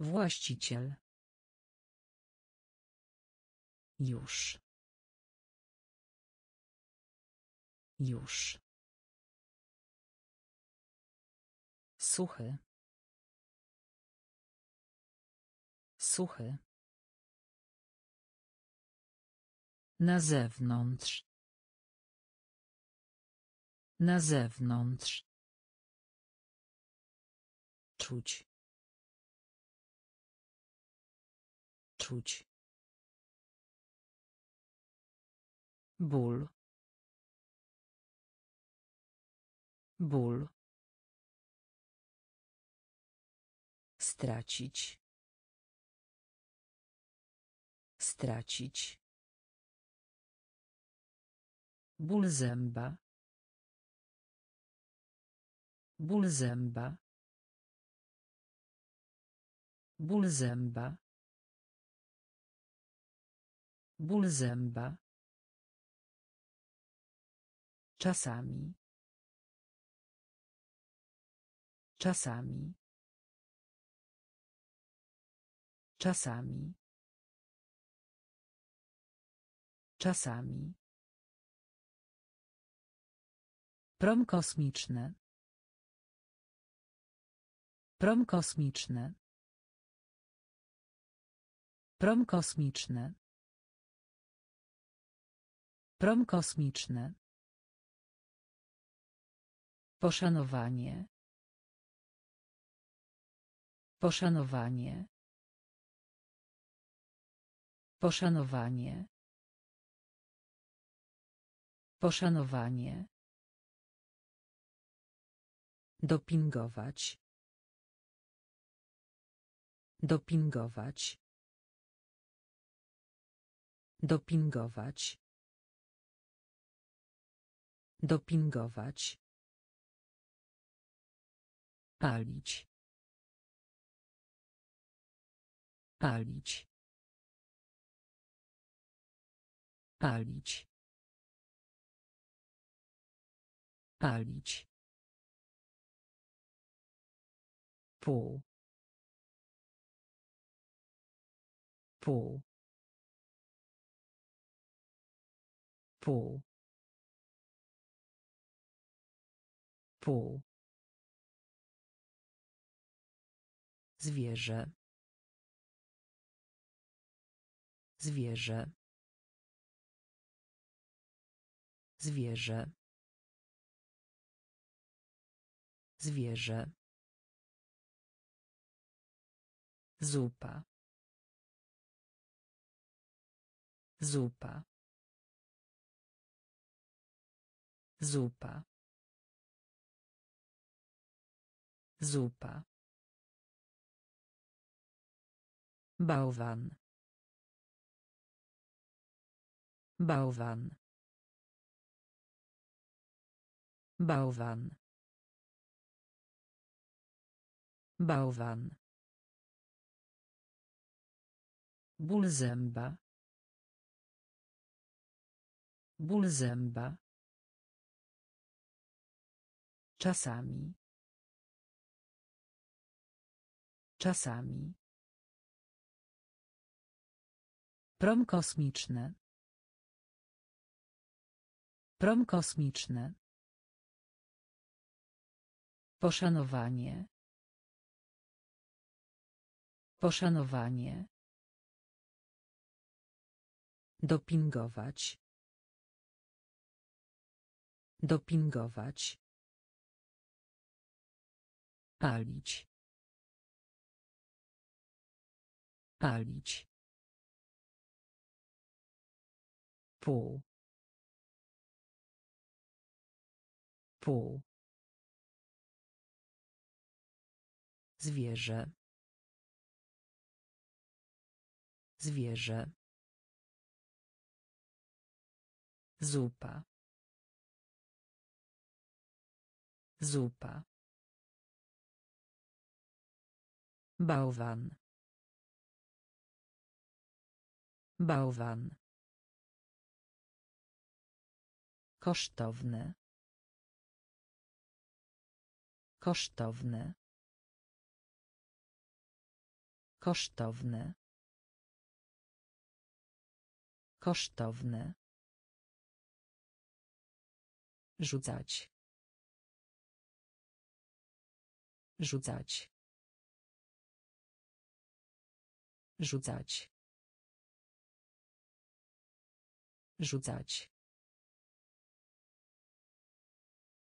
Właściciel. Już. Już. Suchy. Suchy. Na zewnątrz. Na zewnątrz. Czuć. Czuć. ból ból stracić stracić Ból zęba. Ból zęba. Ból zęba. Ból zęba. Czasami. Czasami. Czasami. Czasami. Prom kosmiczny. Prom kosmiczny. Prom kosmiczny. Prom kosmiczny. Poszanowanie. Poszanowanie. Poszanowanie. Poszanowanie. Dopingować. Dopingować. Dopingować. Dopingować. Palić. Palić. Palić. Palić. Pół. Pół. Pół. Pół. Zwierzę. Zwierzę. Zwierzę. Zwierzę Zupa. Zupa. Zupa. Zupa. Bałwan. Bałwan. Bałwan. Bałwan. Ból zęba. Ból zęba. Czasami. Czasami. Prom kosmiczny. Prom kosmiczny. Poszanowanie. Poszanowanie. Dopingować. Dopingować. Palić. Palić. Pół. Pół. Zwierzę. Zwierzę. Zupa. Zupa. Bałwan. Bałwan. Kosztowne. Kosztowne. Kosztowne. Kosztowne. Rzucać. Rzucać. Rzucać. Rzucać.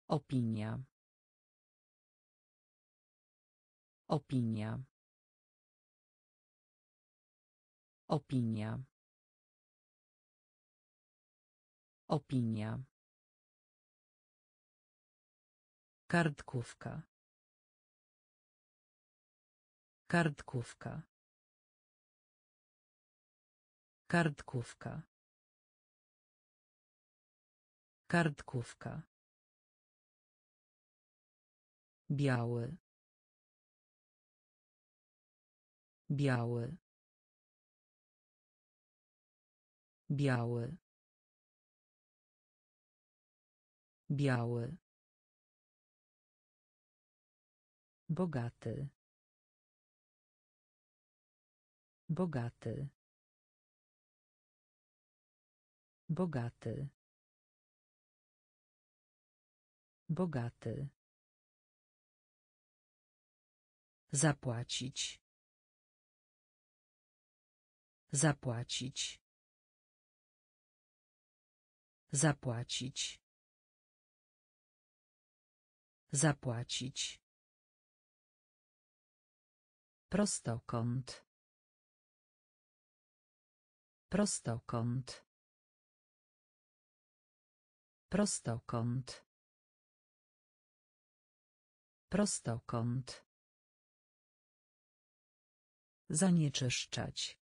Opinia. Opinia. Opinia. Opinia. Kartkówka. Kartkówka. Kartkówka. Kartkówka. Biały. Biały. Biały. Biały. Bogaty. Bogaty. Bogaty. Bogaty. Zapłacić. Zapłacić. Zapłacić. Zapłacić. Prostokąt. Prostokąt. Prostokąt. Prostokąt. Zanieczyszczać.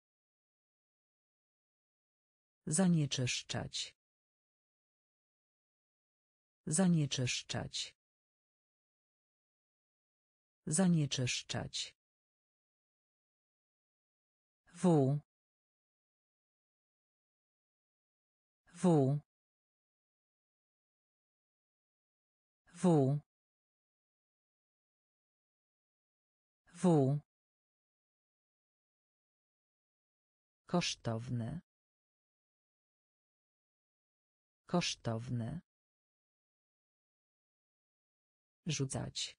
Zanieczyszczać. Zanieczyszczać. Zanieczyszczać. W. W. W. W. Kosztowne. Kosztowne. Rzucać.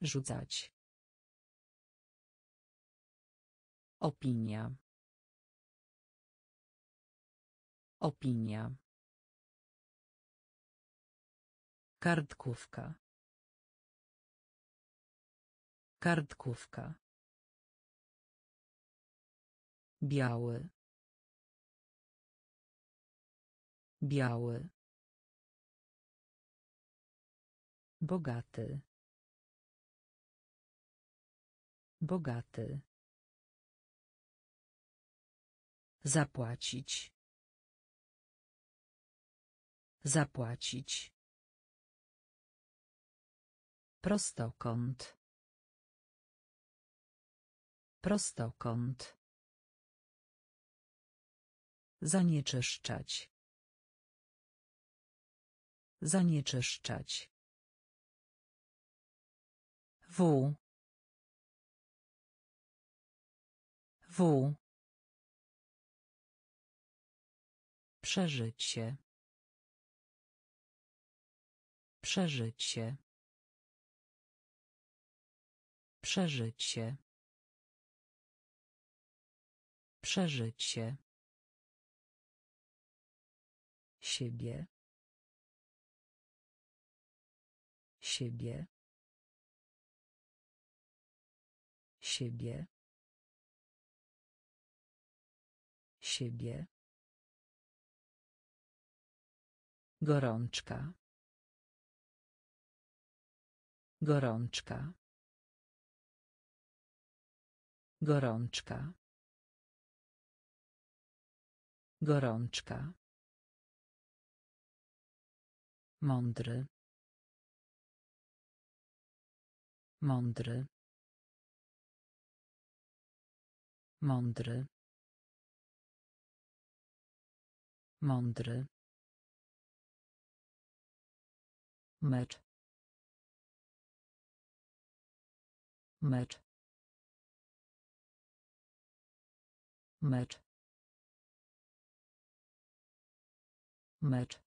Rzucać. Opinia. Opinia. Kartkówka. Kartkówka. Biały. Biały. Bogaty. Bogaty. Zapłacić. Zapłacić. Prostokąt. Prostokąt. Zanieczyszczać. Zanieczyszczać. W. W. Przeżycie. Przeżycie. Przeżycie. Przeżycie. Siebie. Siebie. Siebie. Siebie. Gorączka. Gorączka. Gorączka. Gorączka. Mądry. Mądry. Mądry. Mądry. Mecz. Mecz. Mecz. Mecz.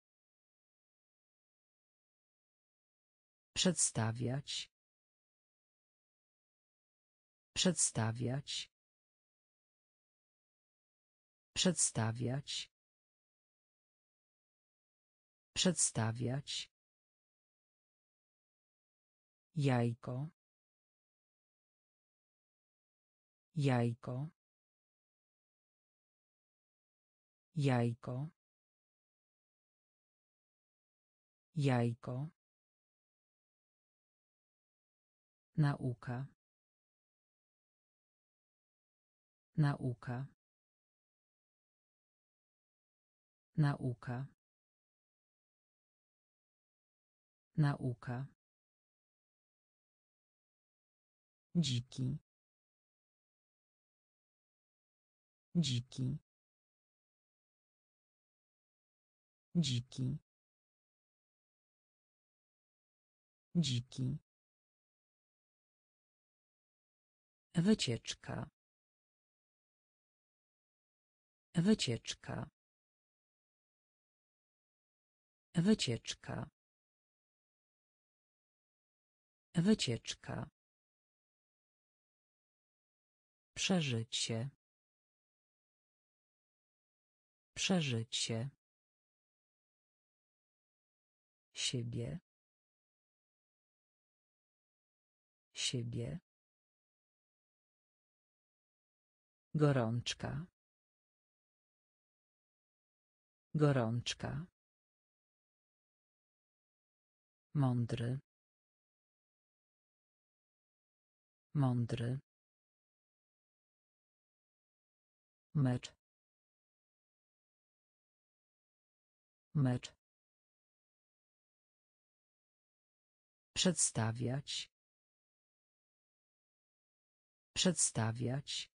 Przedstawiać. Przedstawiać. Przedstawiać. Przedstawiać. Jajko. Jajko. Jajko. Jajko. Nauka. Nauka. Nauka. Nauka. Dziki. Dziki. Dziki. Dziki. Wycieczka. Wycieczka. Wycieczka. Wycieczka. Przeżycie. Przeżycie. Siebie. Siebie. Gorączka. Gorączka. Mądry. Mądry. Mecz. Mecz. Przedstawiać. Przedstawiać.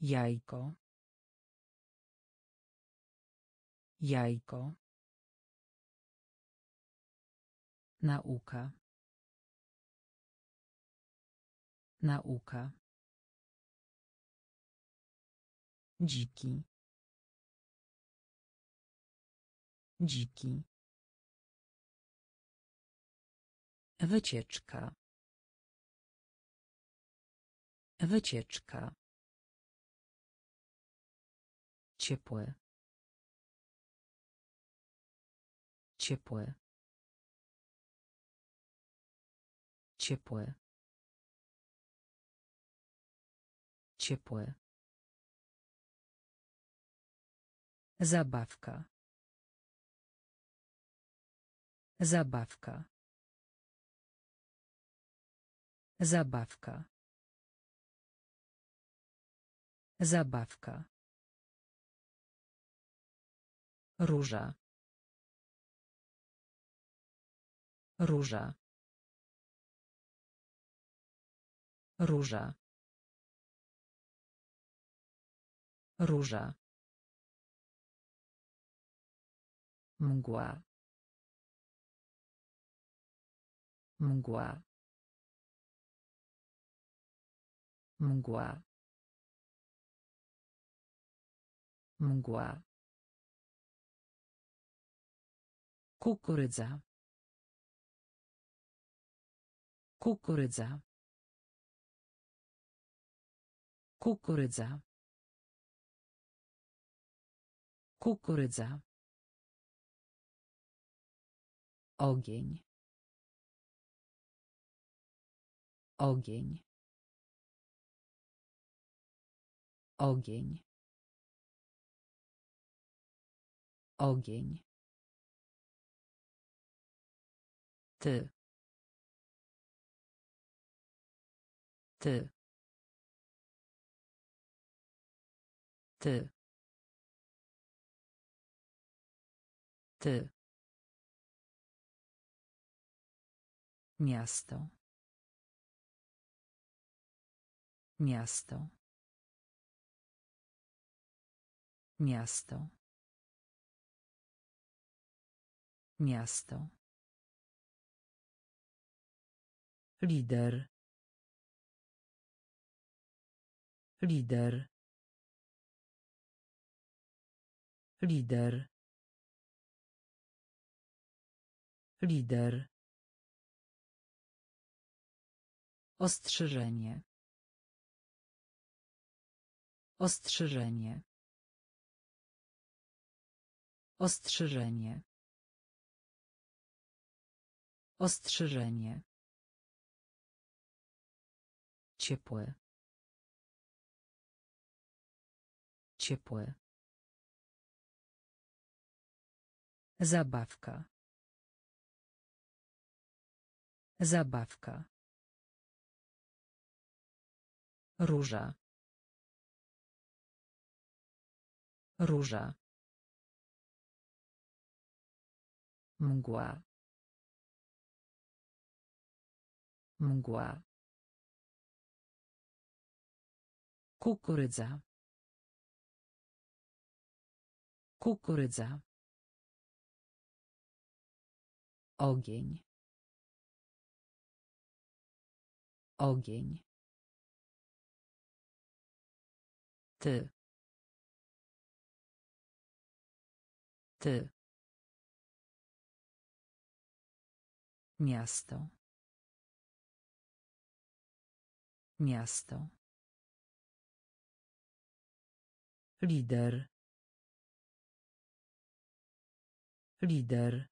Jajko. Jajko. Nauka. Nauka. Dziki. Dziki. Wycieczka. Wycieczka. Ciepłe. Ciepłe. Ciepłe. Ciepłe. Zabawka. Zabawka. Zabawka. Zabawka. Róża. Róża. Róża. Róża. Mgła. Mgła. Mgła. Mgła. Kukurydza. Kukurydza. Kukurydza. Kukurydza. Ogień. Ogień. Ogień. Ogień. Ty. Ty. Ty. Ty. Miasto. Miasto. Miasto. Miasto. Lider. Lider. Lider. Lider. Ostrzeżenie. Ostrzeżenie. Ostrzeżenie. Ostrzeżenie. Ciepłe. Ciepłe. Zabawka. Zabawka. Róża. Róża. Mgła. Mgła. Kukurydza. Kukurydza. Ogień. Ogień. Ty. Ty. Miasto. Miasto. Lider. Lider.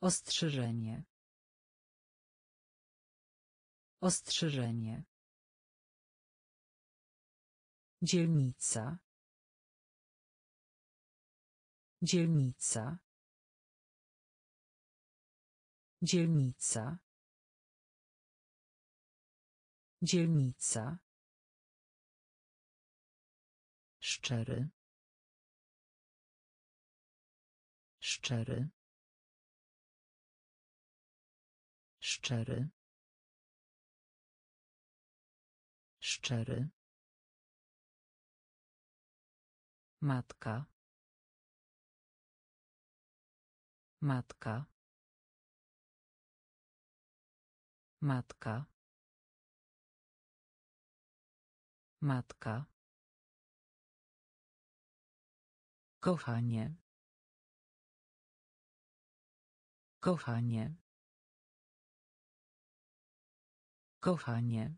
Ostrzeżenie. Ostrzeżenie. Dzielnica. Dzielnica. Dzielnica. Dzielnica. Szczery. Szczery. Szczery. Szczery. Matka. Matka. Matka. Matka. Kochanie. Kochanie. Kochanie.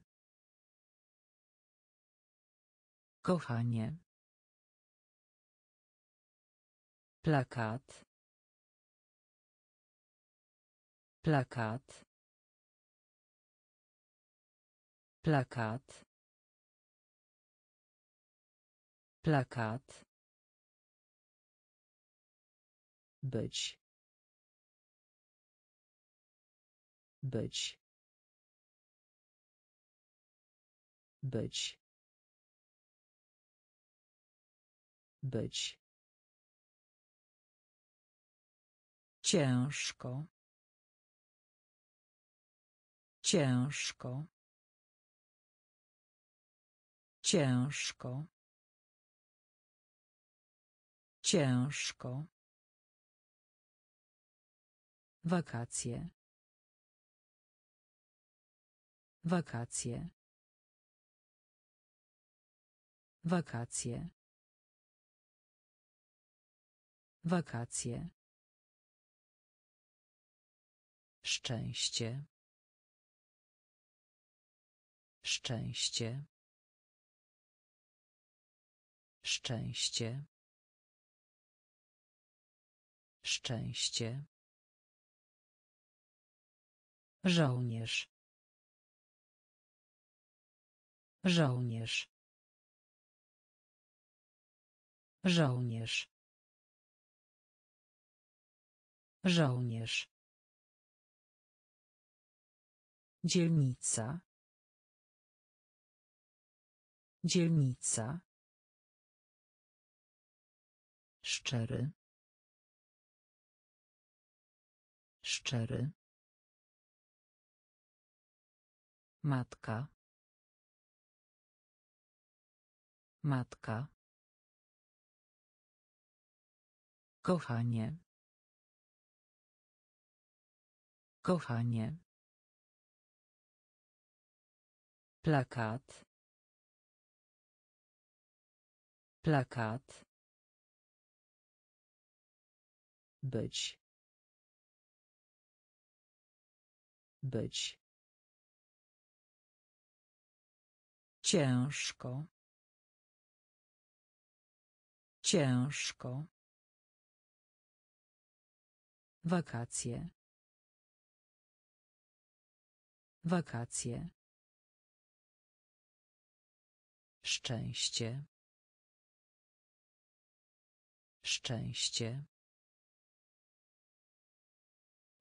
Kochanie. Plakat. Plakat. Plakat. Plakat. Być. Być. Być. Być. Ciężko. Ciężko. Ciężko. Ciężko. Wakacje. Wakacje. Wakacje. Wakacje. Szczęście. Szczęście. Szczęście. Szczęście. Żołnierz. Żołnierz. Żołnierz. Żołnierz. Dzielnica. Dzielnica. Szczery. Szczery. Matka. Matka. Kochanie. Kochanie. Plakat. Plakat. Być. Być. Ciężko. Ciężko. Wakacje. Wakacje. Szczęście. Szczęście.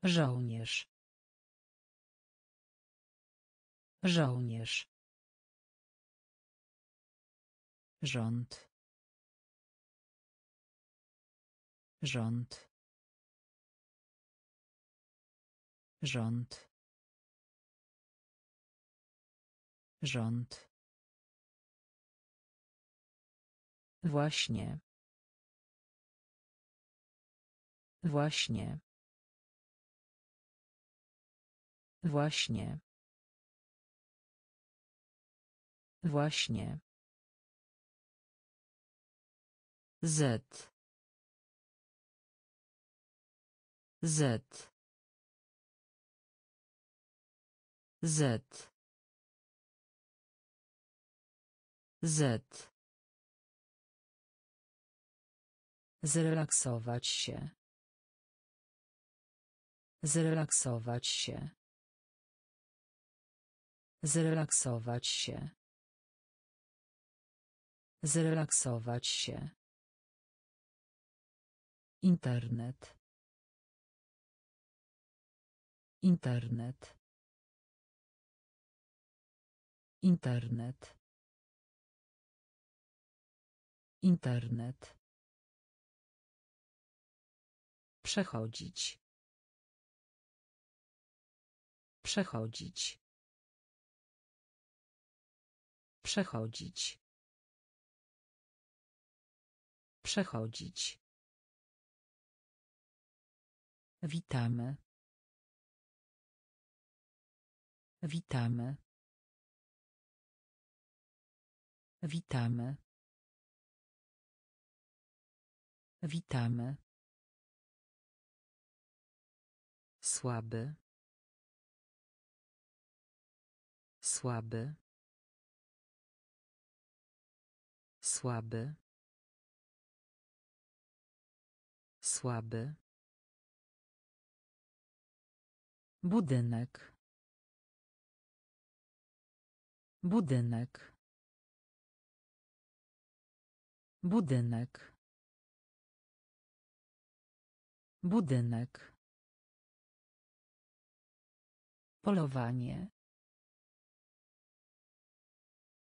Żołnierz. Żołnierz. Rząd. Rząd. Rząd. Rząd. Właśnie. Właśnie. Właśnie. Właśnie. Z. Z. Z. Z. Zrelaksować się. Zrelaksować się. Zrelaksować się. Zrelaksować się. Internet. Internet. Internet. Internet. Przechodzić. Przechodzić. Przechodzić. Przechodzić. Witamy. Witamy. Witamy. Witamy. Słaby. Słaby. Słaby. Słaby. Budynek. Budynek. Budynek. Budynek. Polowanie.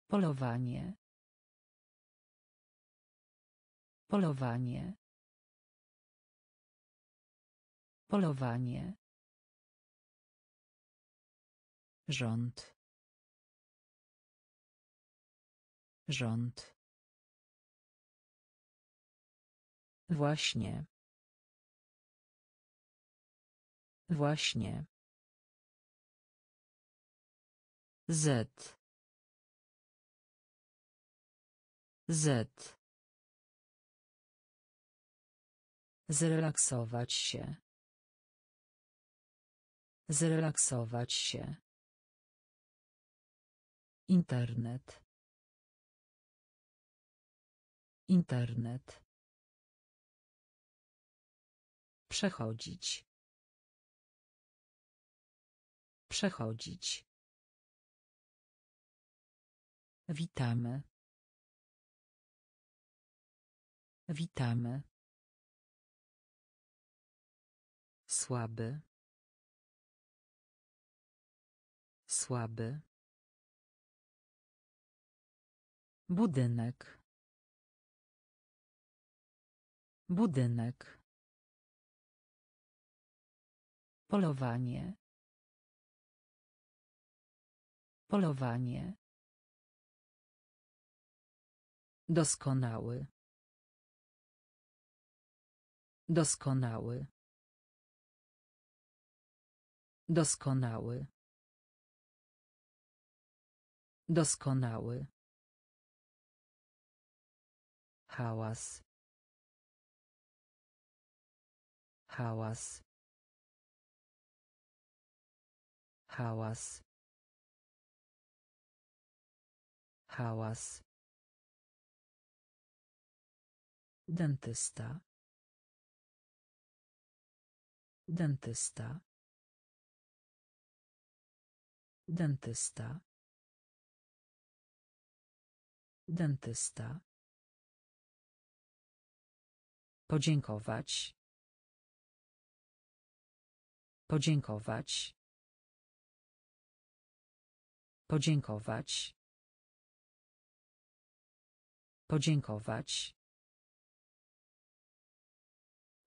Polowanie. Polowanie. Polowanie. Rząd. Rząd. Właśnie. Właśnie. Z. Z. Zrelaksować się. Zrelaksować się. Internet. Internet. Przechodzić. Przechodzić. Witamy. Witamy. Słaby. Słaby. Budynek. Budynek. Polowanie. Polowanie. Doskonały. Doskonały. Doskonały. Doskonały. Hałas. Hałas. Hałas. Hałas. Dentysta. Dentysta. Dentysta. Dentysta. Podziękować. Podziękować. Podziękować. Podziękować.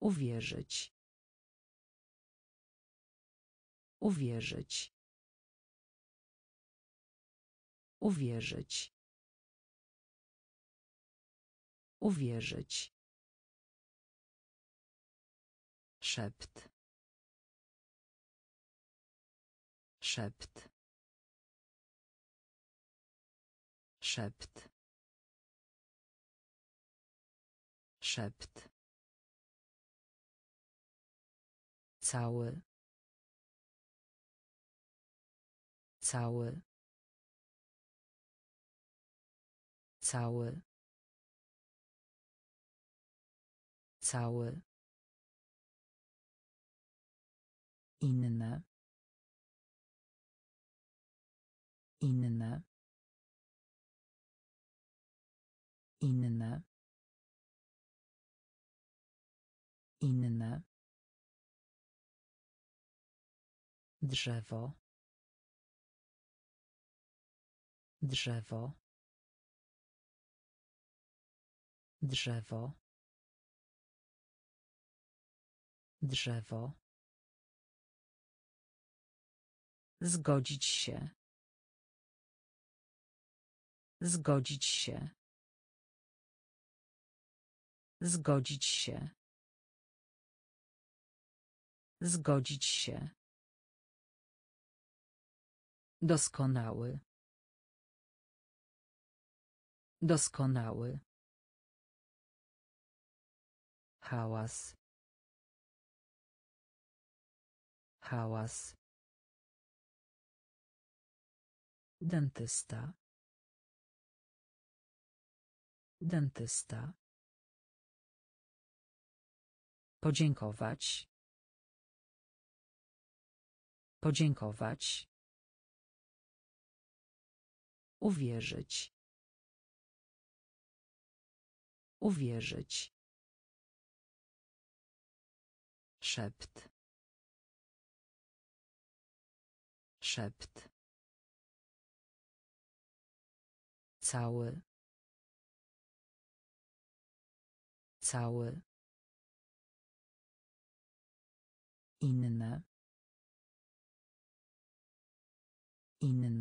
Uwierzyć. Uwierzyć. Uwierzyć. Uwierzyć. Szept. Szept. Szept. Szept. Cały. Cały. Cały. Cały. Inne. Inne. Inne. Inne. Drzewo. Drzewo. Drzewo. Drzewo. Zgodzić się. Zgodzić się. Zgodzić się. Zgodzić się. Doskonały. Doskonały. Hałas. Hałas. Dentysta. Dentysta. Podziękować. Podziękować. Uwierzyć. Uwierzyć. Szept. Szept. Cały. Cały. Inne. Inne.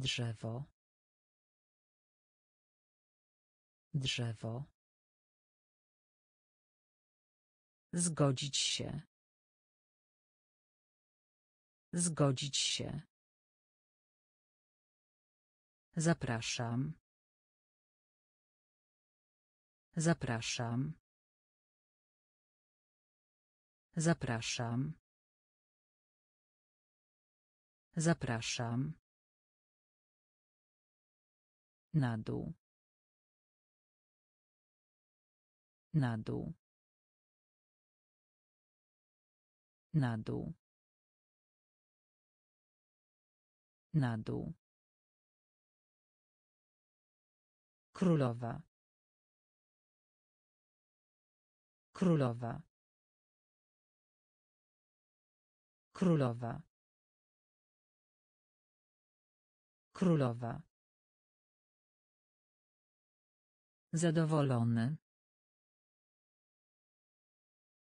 Drzewo. Drzewo. Zgodzić się. Zgodzić się. Zapraszam. Zapraszam. Zapraszam. Zapraszam. Na dół. Na dół. Na dół. Na dół. Królowa. Królowa. Królowa. Królowa. Zadowolony.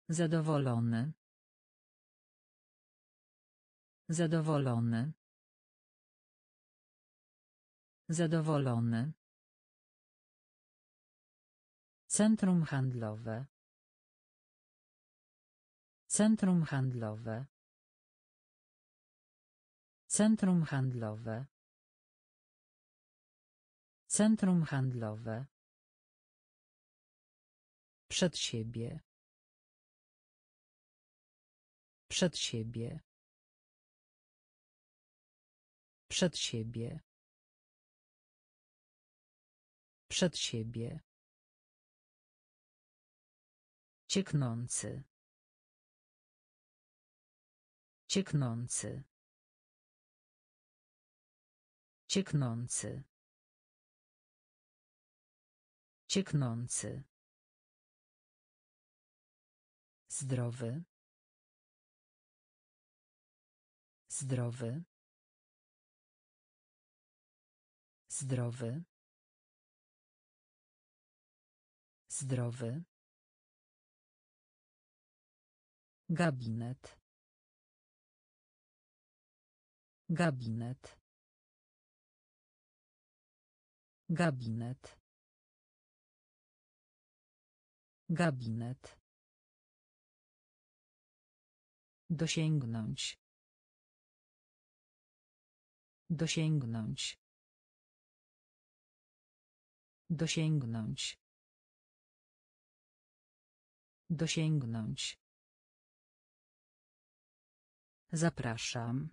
Zadowolony. Zadowolony. Zadowolony. Centrum handlowe. Centrum handlowe. Centrum handlowe. Centrum handlowe. Przed siebie. Przed siebie. Przed siebie. Przed siebie. Cieknący. Cieknący. Cieknący. Cieknący. Zdrowy. Zdrowy. Zdrowy. Zdrowy. Gabinet. Gabinet. Gabinet. Gabinet. Dosięgnąć. Dosięgnąć. Dosięgnąć. Dosięgnąć. Zapraszam.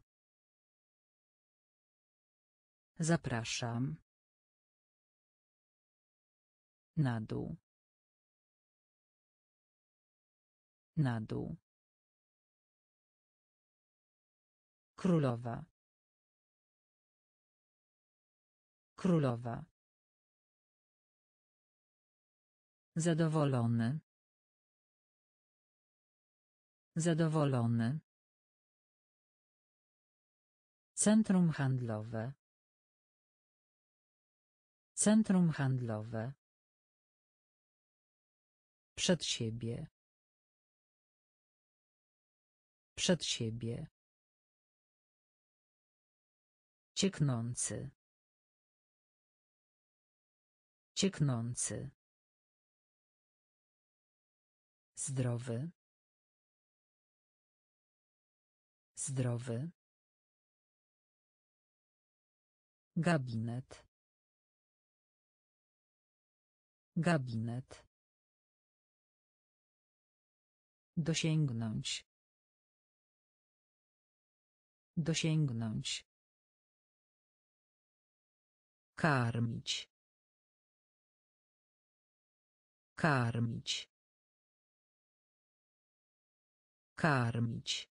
Zapraszam. Na dół. Na dół. Królowa. Królowa. Zadowolony. Zadowolony. Centrum handlowe. Centrum handlowe. Przed siebie. Przed siebie. Cieknący. Cieknący. Zdrowy. Zdrowy. Gabinet. Gabinet. Dosięgnąć. Dosięgnąć. Karmić. Karmić. Karmić.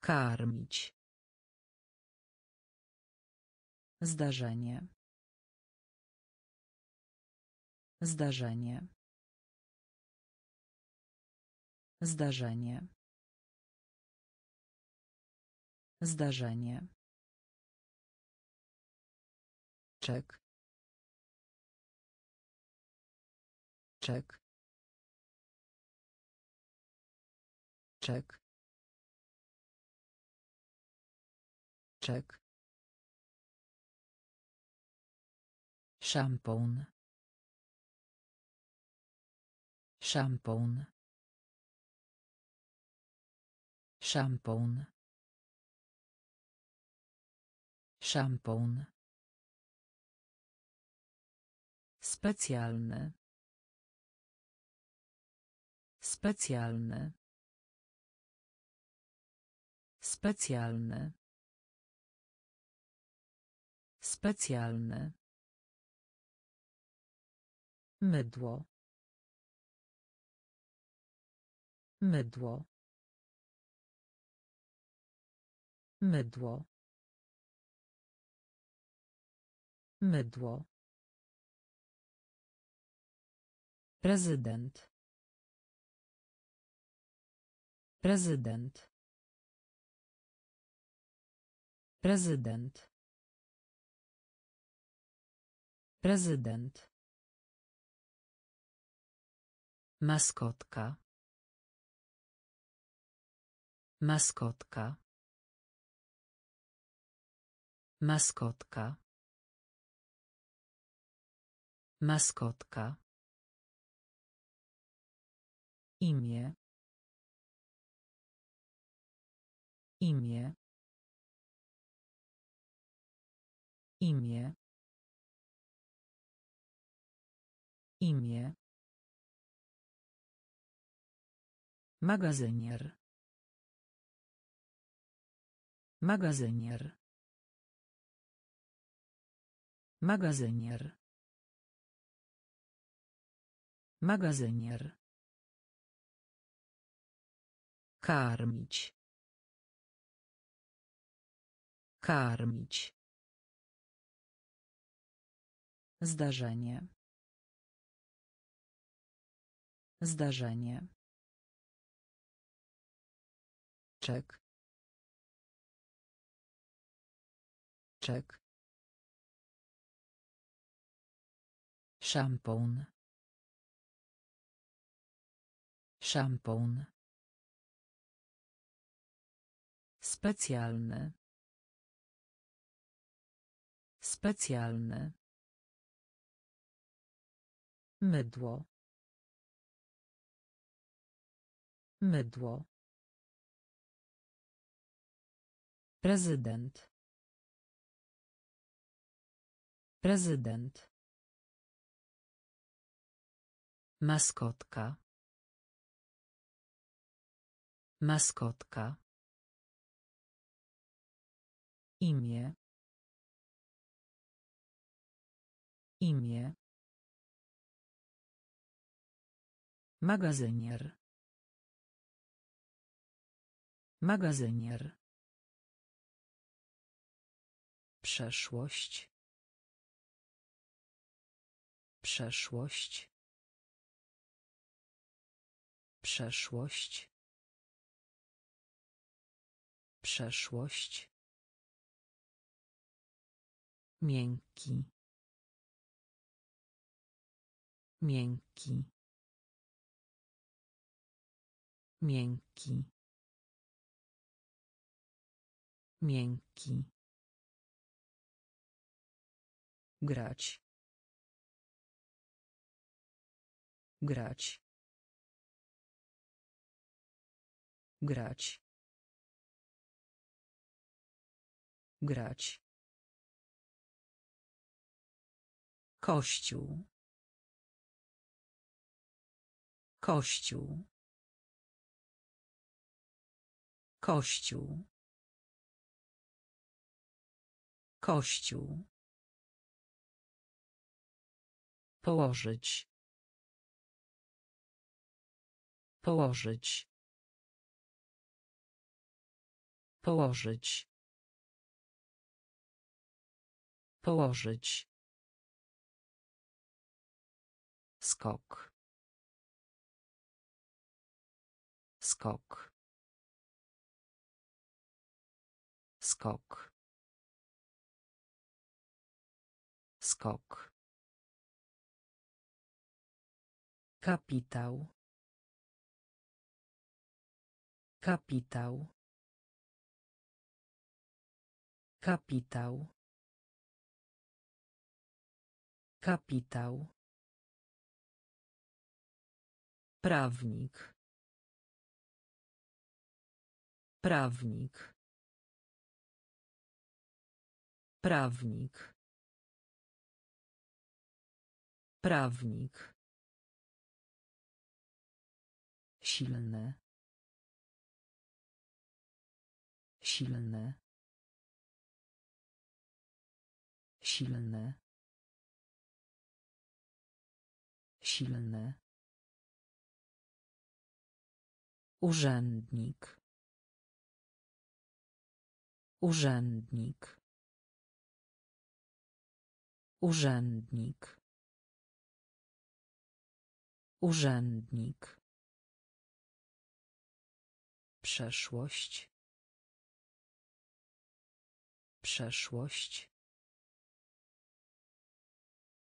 Karmić. Zdarzenie. Zdarzenie. Zdarzenie. Zdarzenie. Czek. Czek. Czek. Czek. Szampon. Szampon. Szampon. Szampon. Specjalny. Specjalny. Specjalny. Specjalny. Mydło. Mydło. Mydło. Mydło. Prezydent. Prezydent. Prezydent. Prezydent. Maskotka. Maskotka. Maskotka. Maskotka. Imię. Imię. Imię. Imię. Magazynier. Magazynier. Magazynier. Magazynier. Karmić. Karmić. Zdarzenie. Zdarzenie. Czek. Woreczek. Szampon. Szampon. Specjalny. Specjalny. Mydło. Mydło. Prezydent. Prezydent. Maskotka. Maskotka. Imię. Imię. Magazynier. Magazynier. Przeszłość. Przeszłość. Przeszłość. Przeszłość. Miękki. Miękki. Miękki. Miękki. Grać. Grać. Grać. Grać. Kościół. Kościół. Kościół. Kościół. Położyć. Położyć. Położyć. Położyć. Skok. Skok. Skok. Skok. Kapitał. Kapitał. Kapitał. Kapitał. Prawnik. Prawnik. Prawnik. Prawnik. Silny. Silny. Silny. Silny. Urzędnik. Urzędnik. Urzędnik. Urzędnik. Przeszłość. Przeszłość.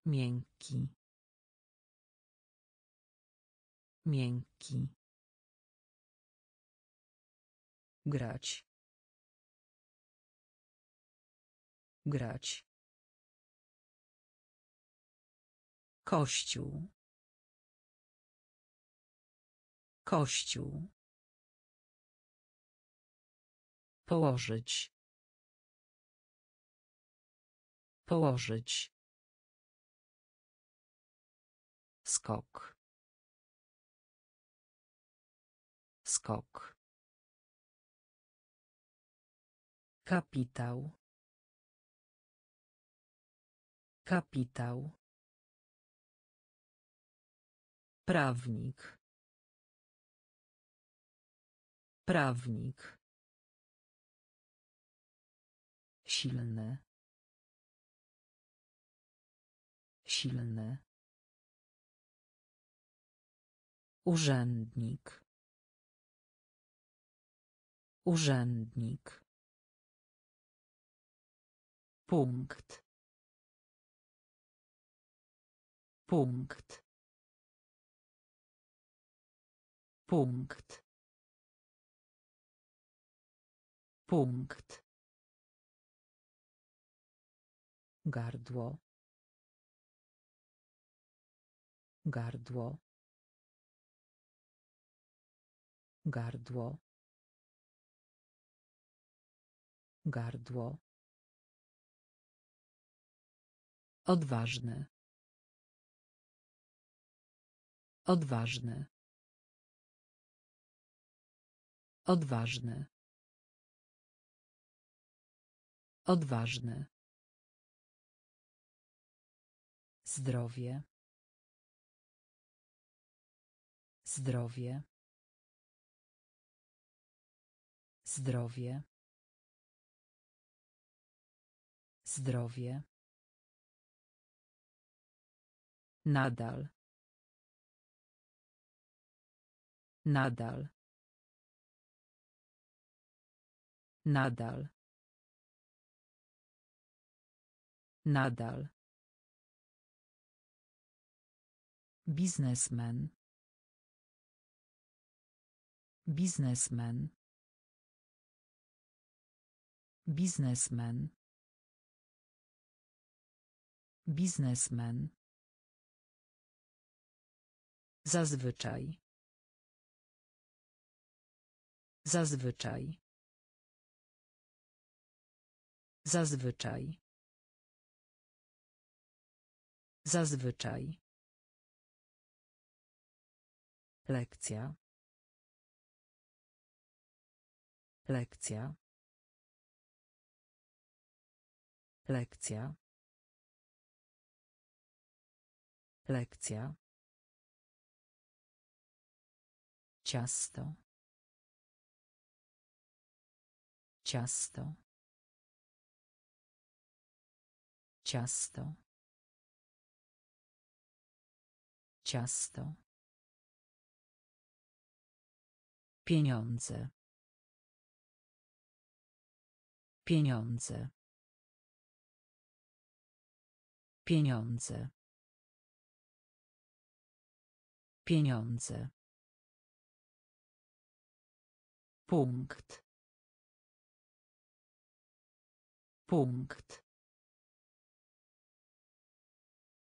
Miękki. Miękki. Grać. Grać. Kościół. Kościół. Położyć. Położyć. Skok. Skok. Kapitał. Kapitał. Prawnik. Prawnik. Silny. Silny. Urzędnik. Urzędnik. Punkt. Punkt. Punkt. Punkt. Gardło. Gardło. Gardło. Gardło. Odważny. Odważny. Odważny. Odważny. Zdrowie. Zdrowie. Zdrowie. Zdrowie. Nadal. Nadal. Nadal. Nadal. Biznesmen. Biznesmen. Biznesmen. Biznesmen. Zazwyczaj. Zazwyczaj. Zazwyczaj. Zazwyczaj. Lekcja. Lekcja. Lekcja. Lekcja. Ciasto. Ciasto. Ciasto. Ciasto. Pieniądze. Pieniądze. Pieniądze. Pieniądze. Punkt. Punkt.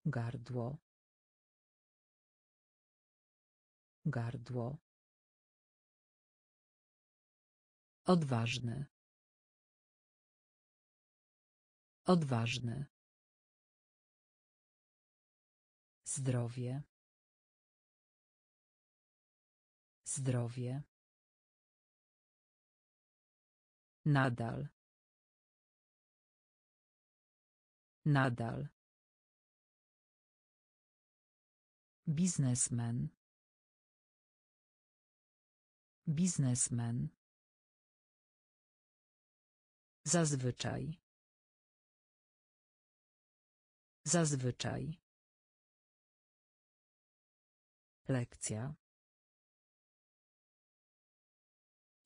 Gardło. Gardło. Odważny. Odważny. Zdrowie. Zdrowie. Nadal. Nadal. Biznesmen. Biznesmen. Zazwyczaj. Zazwyczaj. Lekcja.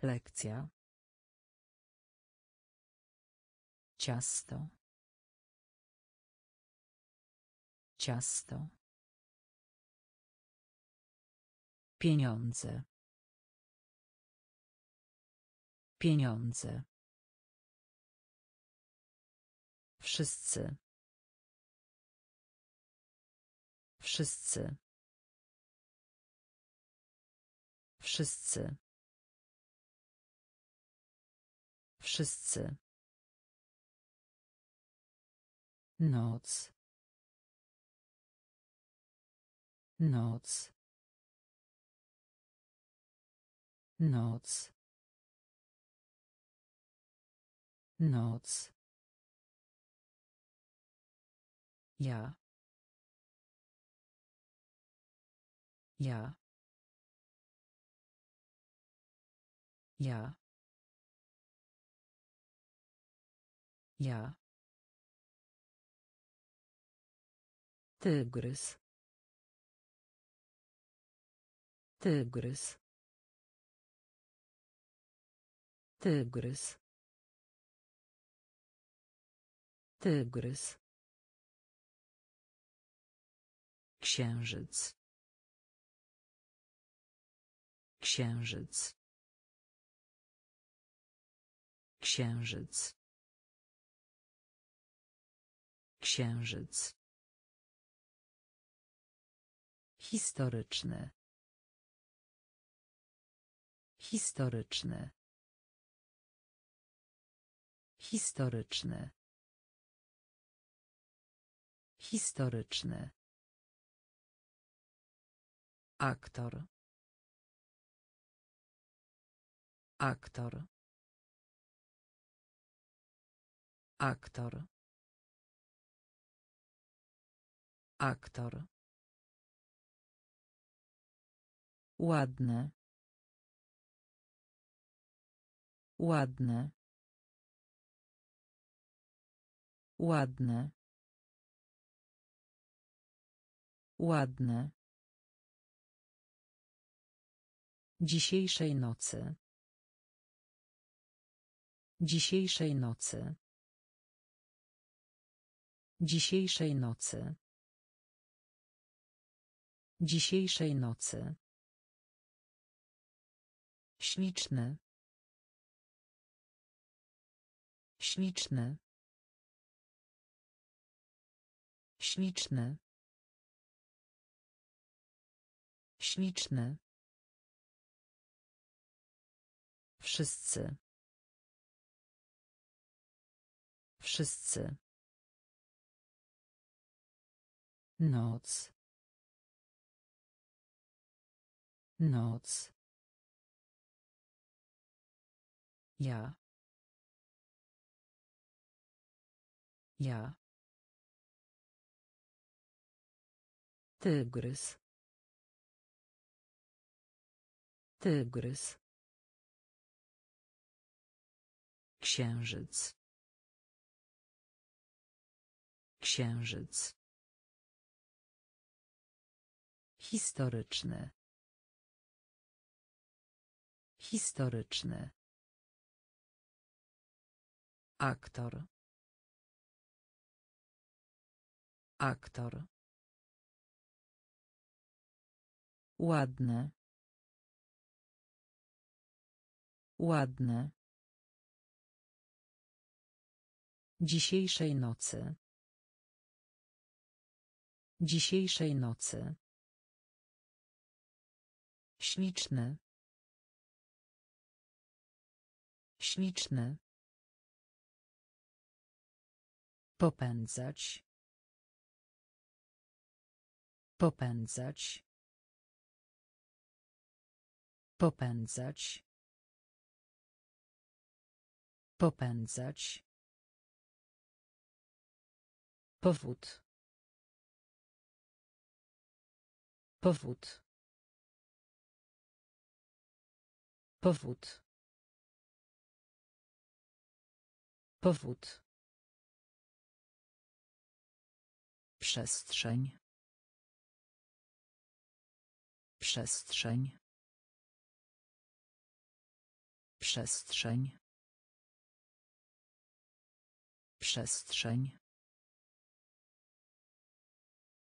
Lekcja. Ciasto. Ciasto. Pieniądze. Pieniądze. Wszyscy. Wszyscy. Wszyscy. Wszyscy. Noc. Noc. Noc. Noc. Ja. Ja. Ja. Ja. Tygrys. Tygrys. Tygrys. Tygrys. Księżyc. Księżyc. Księżyc. Księżyc. Historyczny. Historyczny. Historyczny. Historyczny. Aktor. Aktor. Aktor. Aktor. Ładne. Ładne. Ładne. Ładne. Dzisiejszej nocy. Dzisiejszej nocy. Dzisiejszej nocy. Dzisiejszej nocy. Śliczny. Śliczny. Śliczny. Śliczny. Wszyscy. Wszyscy. Noc. Noc. Ja. Ja. Tygrys. Tygrys. Księżyc. Księżyc. Historyczny. Historyczny. Aktor. Aktor. Ładne. Ładne. Dzisiejszej nocy. Dzisiejszej nocy. Śliczny. Śliczny. Popędzać. Popędzać. Popędzać. Popędzać. Powód. Powód. Powód. Powód. Przestrzeń. Przestrzeń. Przestrzeń. Przestrzeń.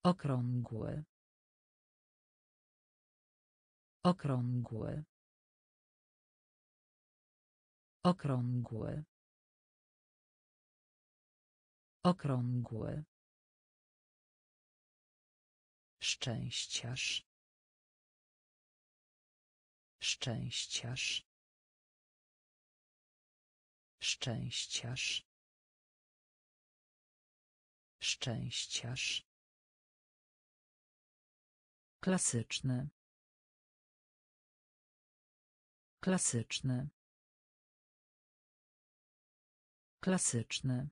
Okrągły. Okrągły. Okrągły. Okrągły. Szczęściarz. Szczęściarz. Szczęściarz. Szczęściarz. Klasyczny. Klasyczny. Klasyczny.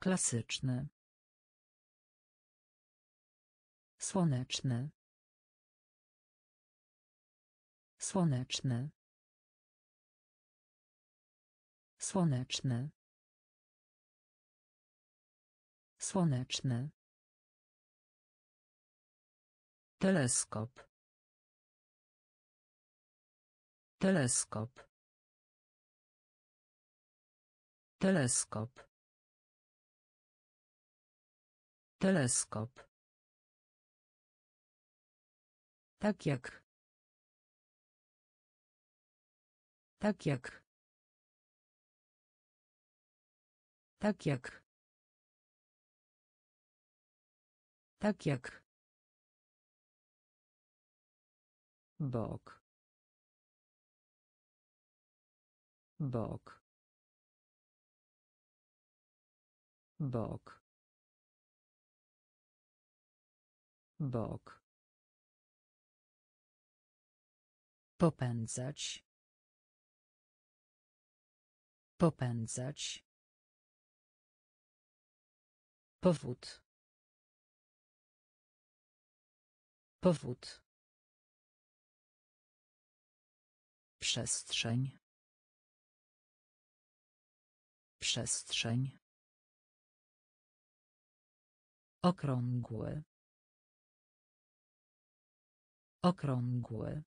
Klasyczny. Słoneczny. Słoneczny. Słoneczny. Słoneczny. Teleskop. Teleskop. Teleskop. Teleskop. Tak jak. Tak jak. Tak jak. Tak jak. bok bok bok bok popędzać popędzać powód powód Przestrzeń. Przestrzeń. Okrągły. Okrągły.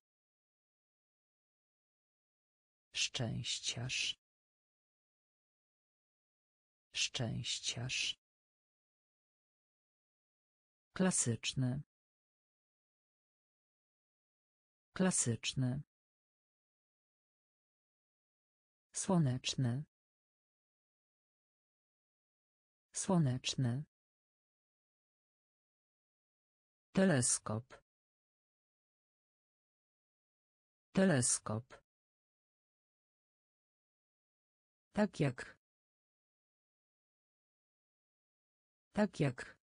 Szczęściarz. Szczęściarz. Klasyczny. Klasyczny. Słoneczny. Słoneczny. Teleskop. Teleskop. Tak jak. Tak jak.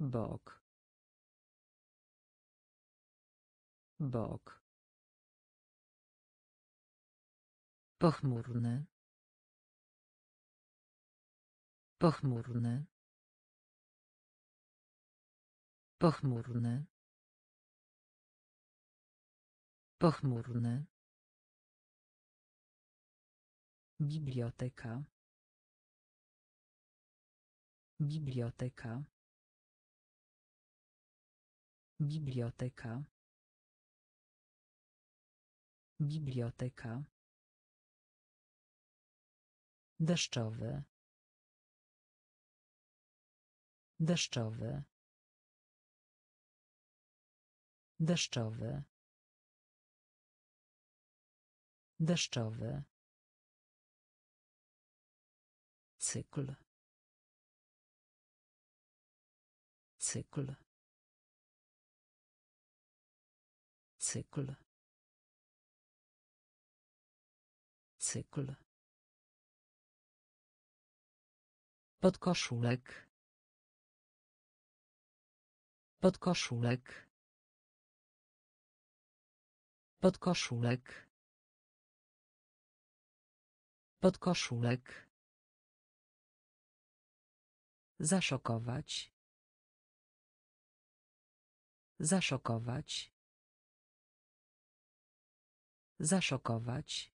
Bok. Bok. Pochmurny. Pochmurny. Pochmurny. Pochmurny. Biblioteka. Biblioteka. Biblioteka. Biblioteka. Deszczowy. Deszczowy. Deszczowy. Deszczowy. Cykl. Cykl. Cykl. Cykl. Podkoszulek. Podkoszulek. Podkoszulek. Podkoszulek. Zaszokować. Zaszokować. Zaszokować.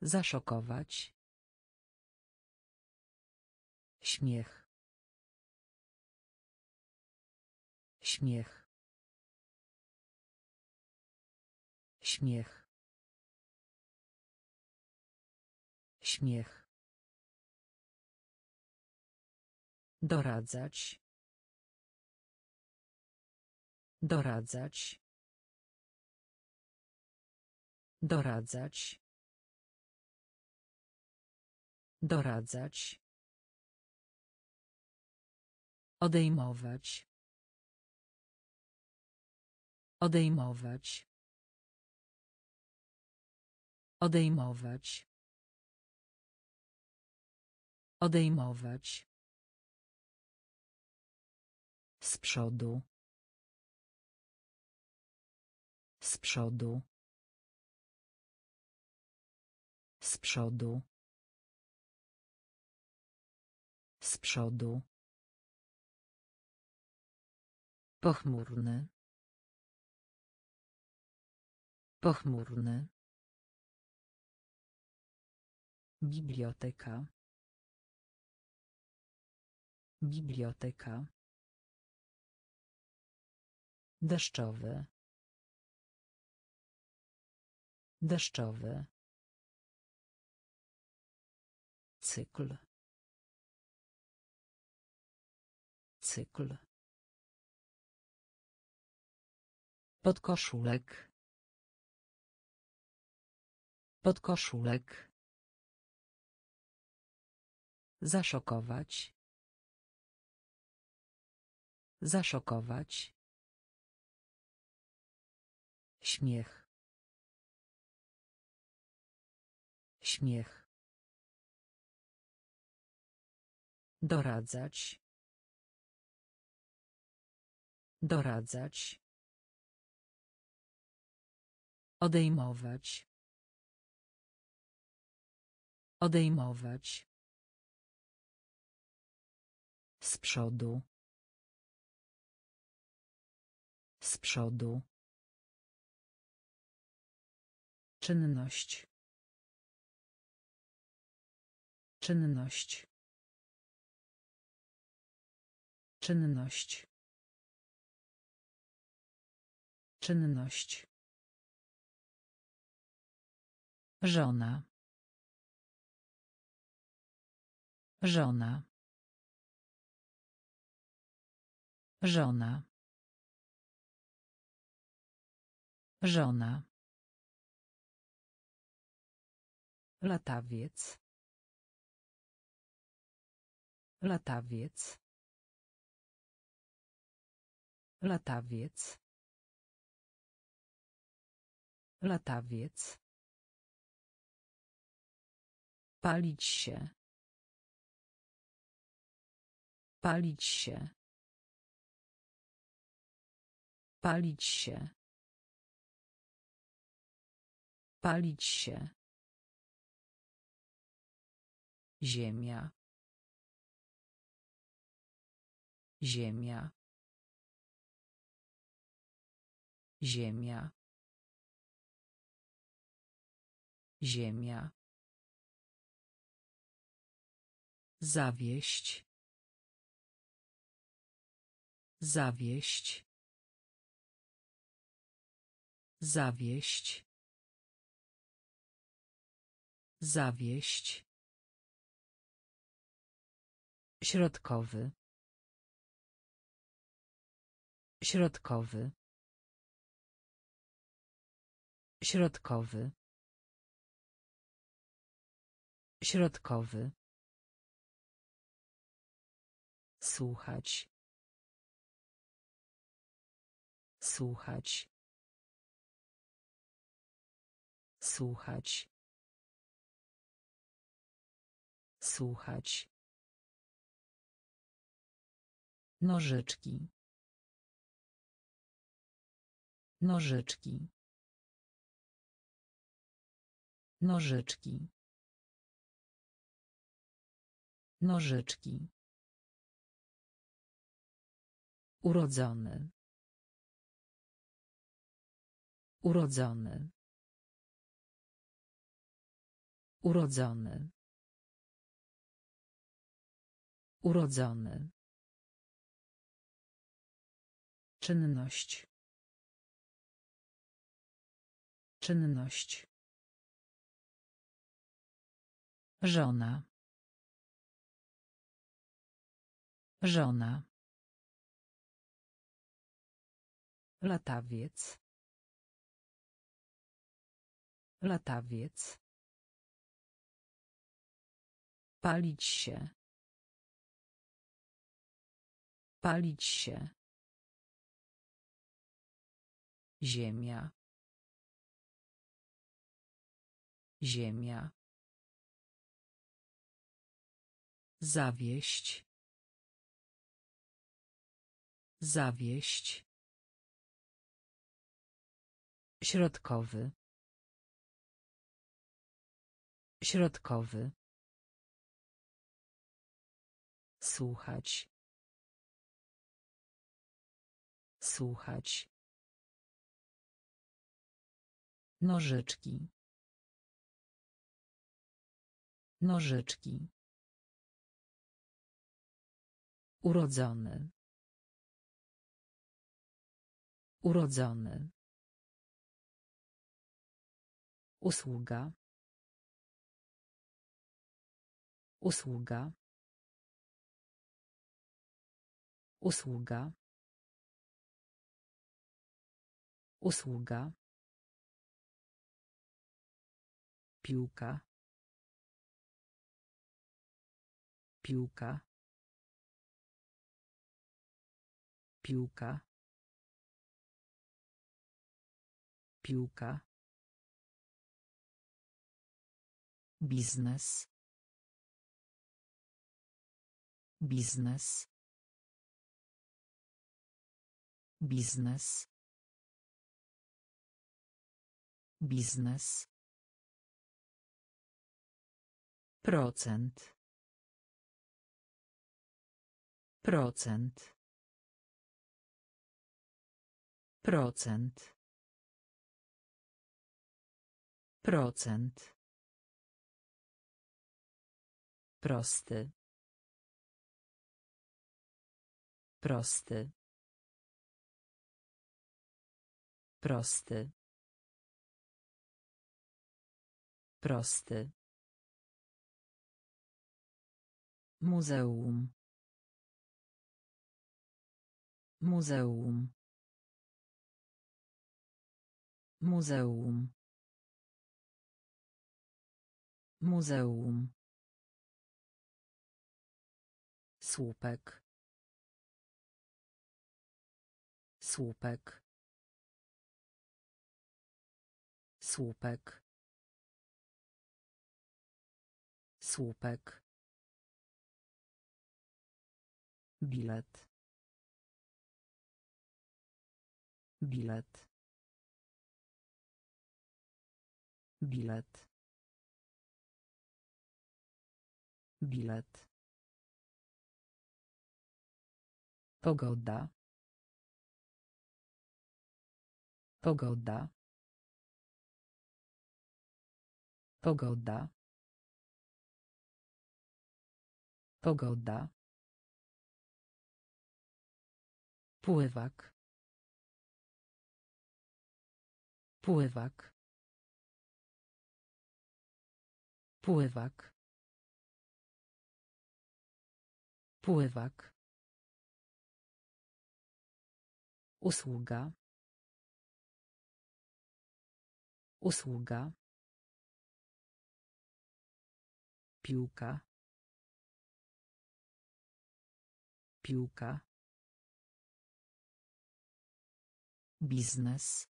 Zaszokować. Śmiech. Śmiech. Śmiech. Śmiech. Doradzać. Doradzać. Doradzać. Doradzać. Odejmować. Odejmować. Odejmować. Odejmować. Z przodu. Z przodu. Z przodu. Z przodu. Pochmurny. Pochmurny. Biblioteka. Biblioteka. Deszczowy. Deszczowy. Cykl. Cykl. Podkoszulek. Podkoszulek. Zaszokować. Zaszokować. Śmiech. Śmiech. Doradzać. Doradzać. Odejmować. Odejmować. Z przodu. Z przodu. Czynność. Czynność. Czynność. Czynność. Żona. Żona. Żona. Żona. Latawiec. Latawiec. Latawiec. Latawiec. Palić się. Palić się. Palić się. Palić się. Ziemia. Ziemia. Ziemia. Ziemia. Zawieść. Zawieść. Zawieść. Zawieść. Środkowy. Środkowy. Środkowy. Środkowy. Słuchać. Słuchać. Słuchać. Słuchać. Nożyczki. Nożyczki. Nożyczki. Nożyczki. Urodzony. Urodzony. Urodzony. Urodzony. Czynność. Czynność. Żona. Żona. Latawiec. Latawiec. Palić się. Palić się. Ziemia. Ziemia. Zawieść. Zawieść. Środkowy. Środkowy. Słuchać. Słuchać. Nożyczki. Nożyczki. Urodzony. Urodzony. Usługa. Usługa. Usługa. Usługa. Piłka. Piłka. Piłka. Piłka. Biznes. Biznes. Biznes. Biznes. Procent. Procent. Procent. Procent. Prosty. Prosty. Prosty. Prosty. Muzeum. Muzeum. Muzeum. Muzeum. Słupek. Słupek. Słupek. Słupek. Bilet. Bilet. Bilet. Bilet. Pogoda. Pogoda. Pogoda. Pogoda. Pływak. Pływak. Pływak. Pływak. Usługa. Usługa. Piłka. Piłka. Biznes.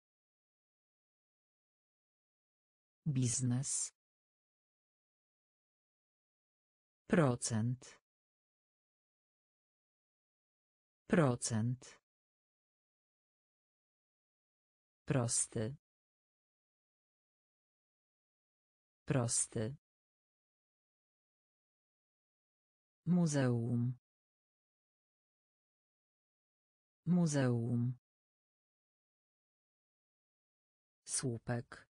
Biznes. Procent. Procent. Prosty. Prosty. Muzeum. Muzeum. Słupek.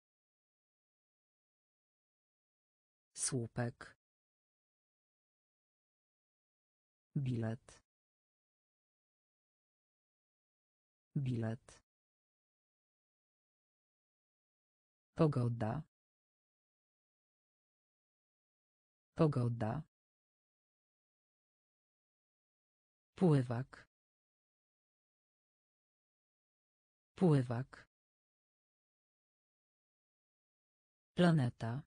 Słupek. Bilet. Bilet. Pogoda. Pogoda. Pływak. Pływak. Planeta.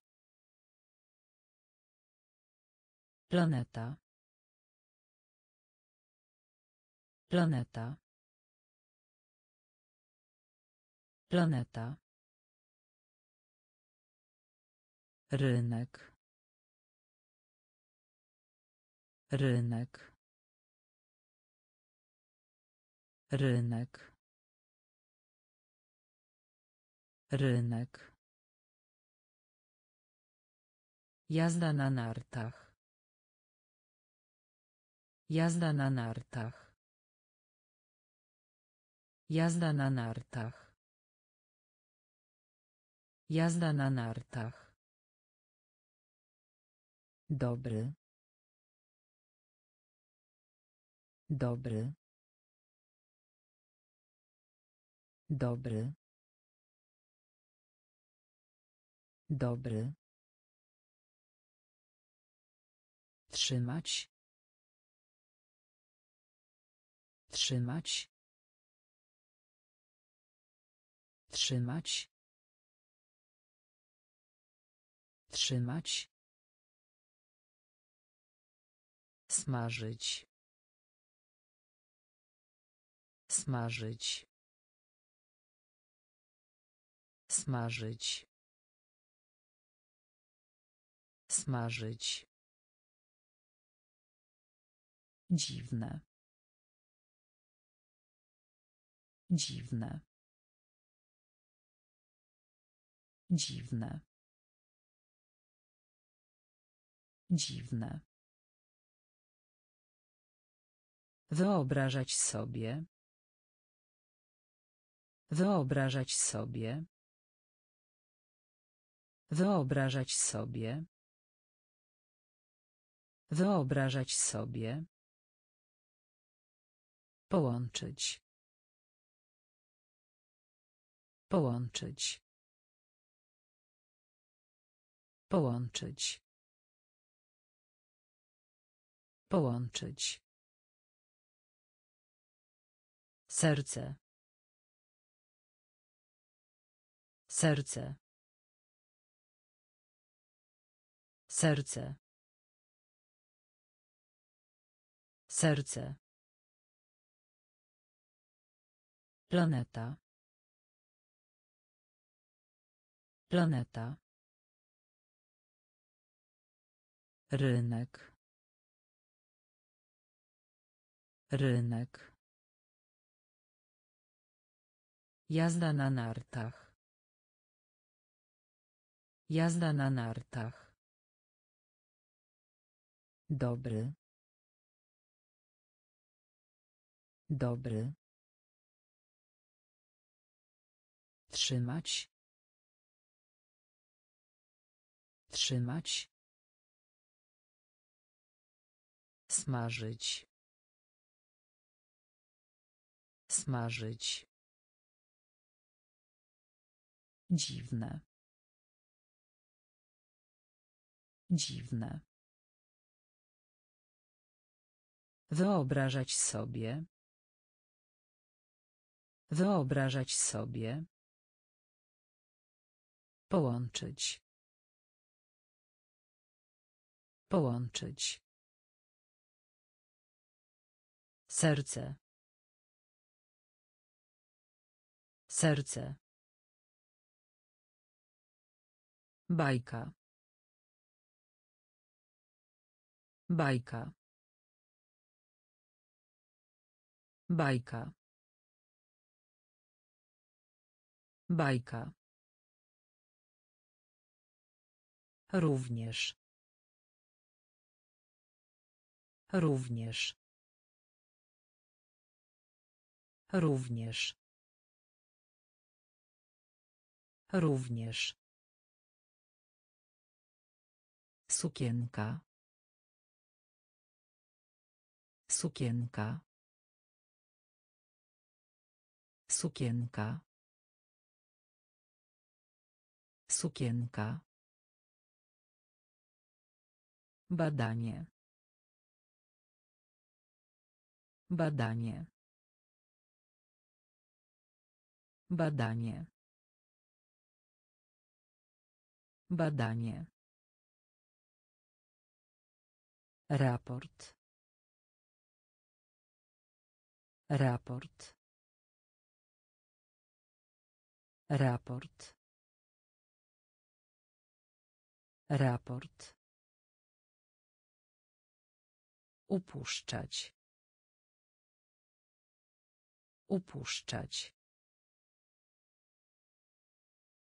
Planeta. Planeta. Planeta. Rynek. Rynek. Rynek. Rynek. Jazda na nartach. Jazda na nartach. Jazda na nartach. Jazda na nartach. Dobry. Dobry. Dobry. Dobry. Trzymać. Trzymać. Trzymać. Trzymać. Smażyć. Smażyć. Smażyć. Smażyć. Dziwne. Dziwne. Dziwne. Dziwne. Wyobrażać sobie. Wyobrażać sobie. Wyobrażać sobie. Wyobrażać sobie. Połączyć. Połączyć. Połączyć. Połączyć. Serce. Serce. Serce. Serce. Planeta. Planeta. Rynek. Rynek. Jazda na nartach. Jazda na nartach. Dobry. Dobry. Trzymać. Trzymać. Smażyć. Smażyć. Dziwne. Dziwne. Wyobrażać sobie. Wyobrażać sobie. Połączyć. Połączyć. Serce. Serce. Bajka. Bajka. Bajka. Bajka. Również. Również. Również. Również. Sukienka. Sukienka. Sukienka. Sukienka. Badanie. Badanie. Badanie. Badanie. Raport. Raport. Raport. Raport. Upuszczać. Upuszczać.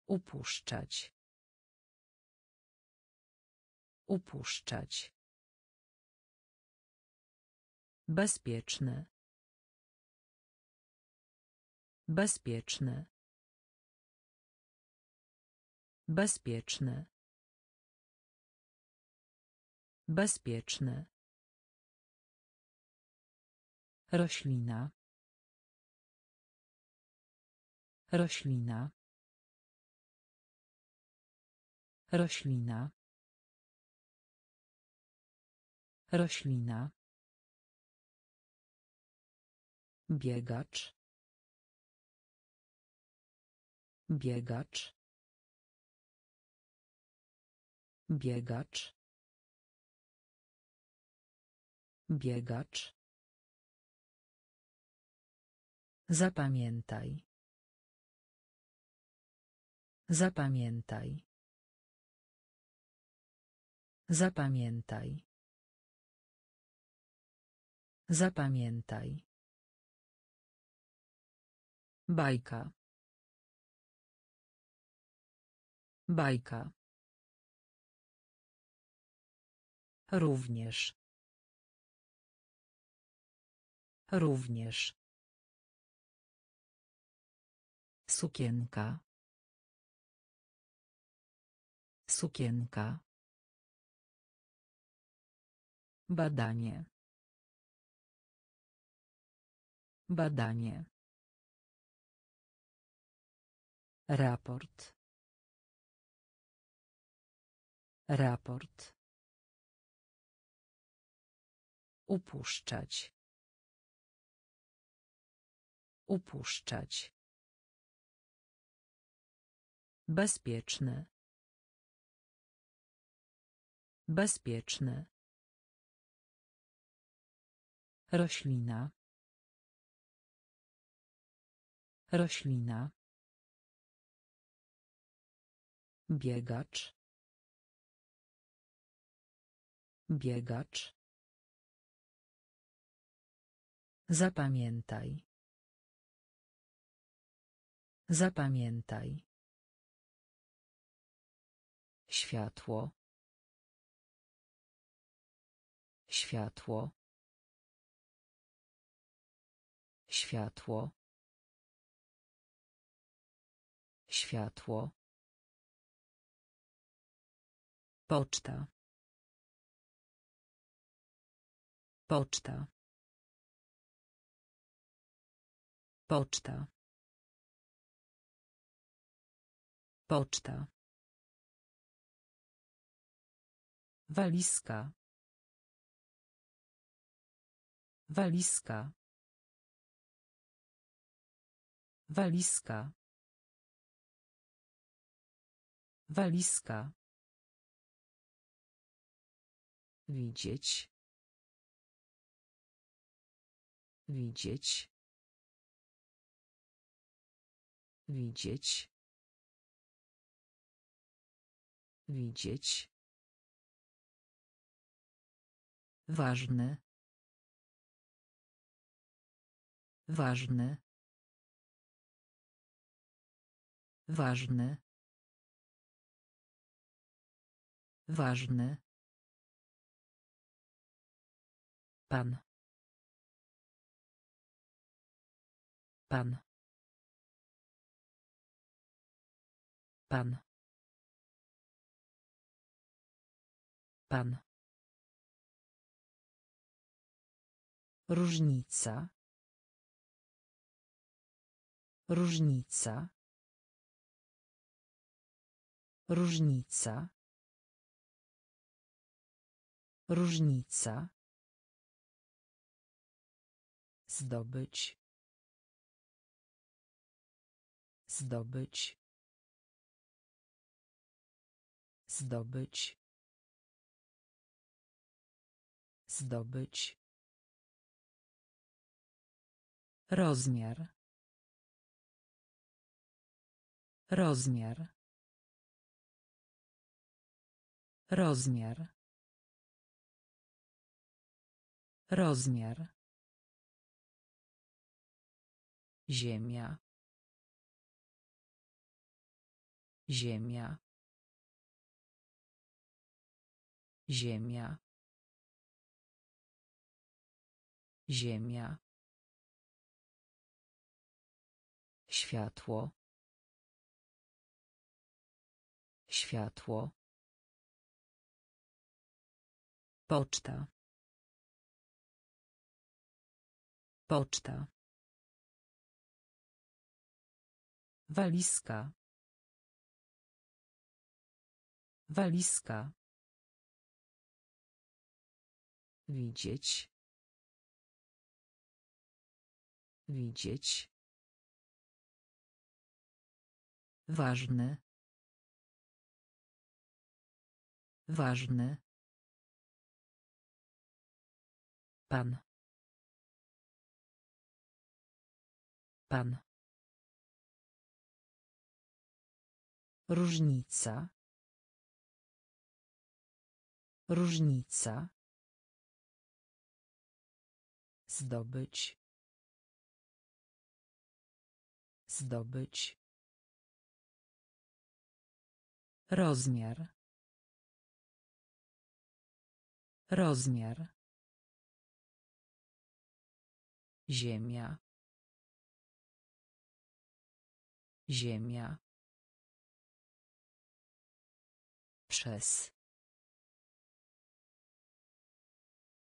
Upuszczać. Upuszczać. Bezpieczny. Bezpieczny. Bezpieczny. Bezpieczny. Roślina. Roślina. Roślina. Roślina. Biegacz. Biegacz. Biegacz. Biegacz. Zapamiętaj. Zapamiętaj. Zapamiętaj. Zapamiętaj. Bajka. Bajka. Również. Również. Sukienka. Sukienka. Badanie. Badanie. Raport. Raport. Upuszczać. Upuszczać. Bezpieczny. Bezpieczny. Roślina. Roślina. Biegacz. Biegacz. Zapamiętaj. Zapamiętaj. Światło. Światło. Światło. Światło. Poczta. Poczta. Poczta. Poczta. Walizka. Walizka. Walizka. Walizka. Widzieć. Widzieć. Widzieć. Widzieć. Ważny. Ważny. Ważny. Ważny. Pan. Pan. Pan. Pan. Różnica. Różnica. Różnica. Różnica. Zdobyć. Zdobyć. Zdobyć. Zdobyć. Rozmiar. Rozmiar. Rozmiar. Rozmiar. Ziemia. Ziemia. Ziemia. Ziemia. Światło. Światło. Poczta. Poczta. Walizka. Walizka. Widzieć. Widzieć. Ważny. Ważny. Pan. Pan. Różnica. Różnica. Zdobyć. Zdobyć. Rozmiar. Rozmiar. Ziemia. Ziemia. Przez.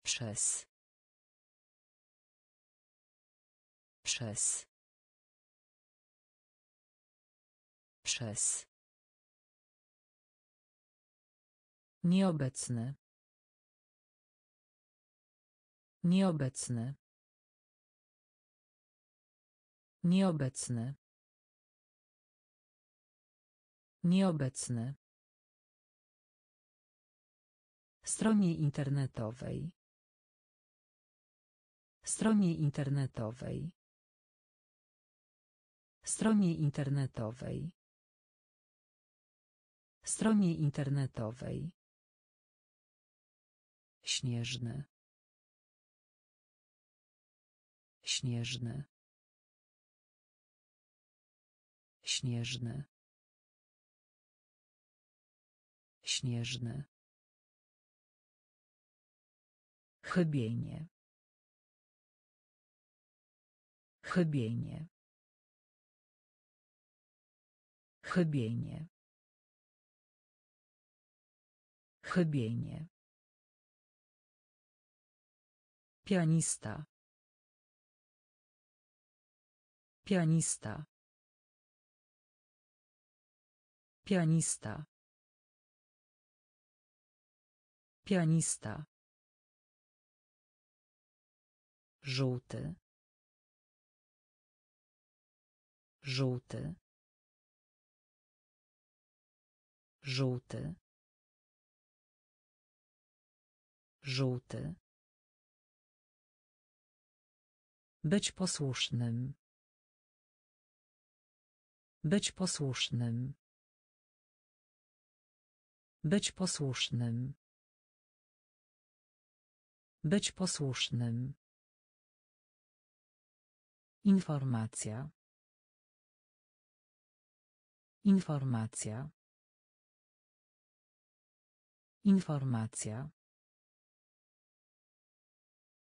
Przez. Przez. Przez. Nieobecny. Nieobecny. Nieobecny. Nieobecny. Stronie internetowej. Stronie internetowej. Stronie internetowej. Stronie internetowej. Śnieżny. Śnieżny. Śnieżny. Śnieżny. Chybienie. Chybienie. Chybienie. Chybienie. Pianista. Pianista. Pianista. Pianista. Żółty. Żółty. Żółty. Żółty. Być posłusznym. Być posłusznym. Być posłusznym. Być posłusznym. Informacja. Informacja. Informacja.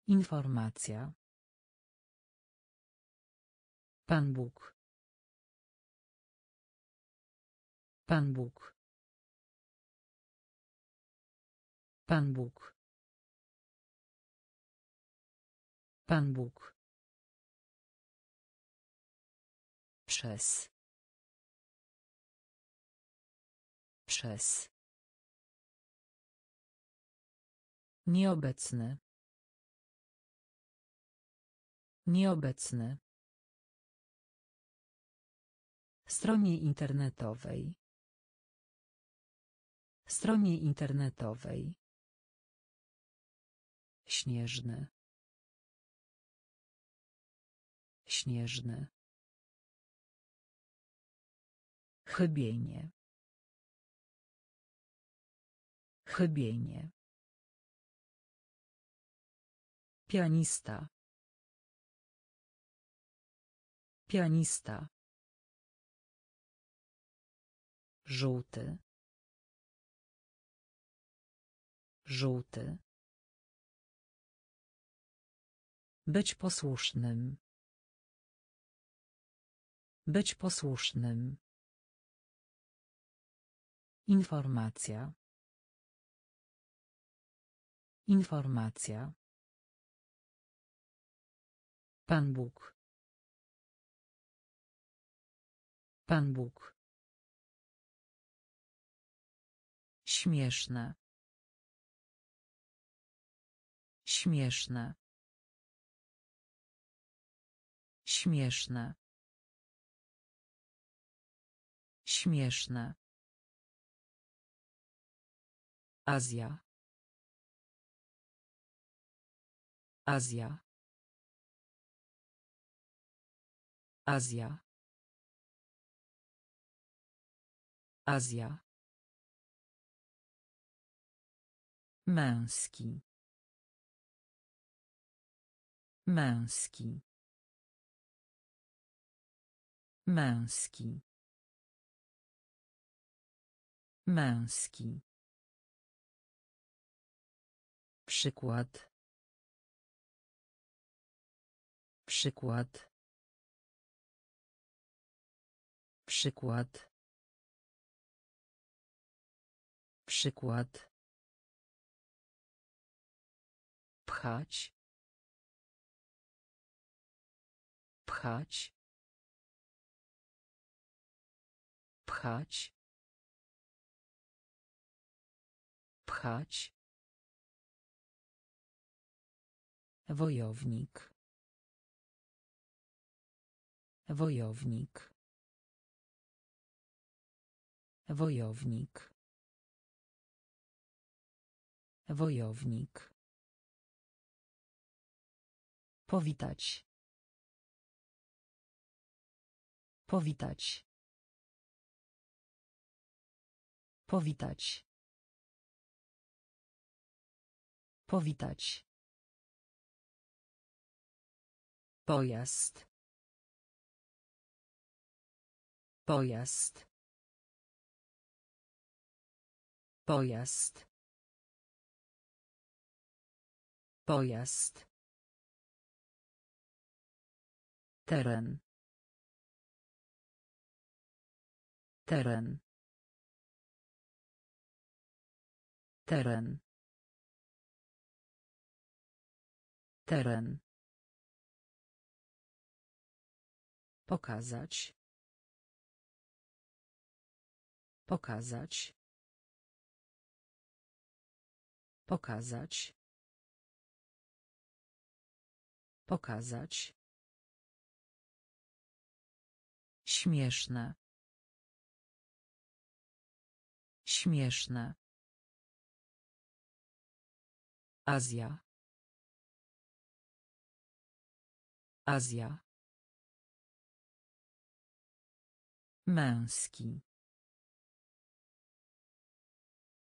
Informacja. Pan Bóg. Pan Bóg. Pan Bóg. Pan Bóg. Przez. Przez. Nieobecny. Nieobecny. Stronie internetowej. Stronie internetowej. Śnieżny. Śnieżny. Chybienie. Chybienie. Pianista. Pianista. Żółty. Żółty. Być posłusznym. Być posłusznym. Informacja. Informacja. Pan Bóg. Pan Bóg. Śmieszne. Śmieszne. Śmieszne. Śmieszne. Azja. Azja. Azja. Azja. Męski. Męski. Męski. Męski. Przykład. Przykład. Przykład. Przykład. Pchać. Pchać. Pchać. Pchać. Wojownik. Wojownik. Wojownik. Wojownik. Powitać. Powitać. Powitać. Powitać. Pojazd. Pojazd. Pojazd. Pojazd. Teren. Teren. Teren. Teren. Pokazać. Pokazać. Pokazać. Pokazać. Śmieszne. Śmieszne. Azja. Azja. Męski.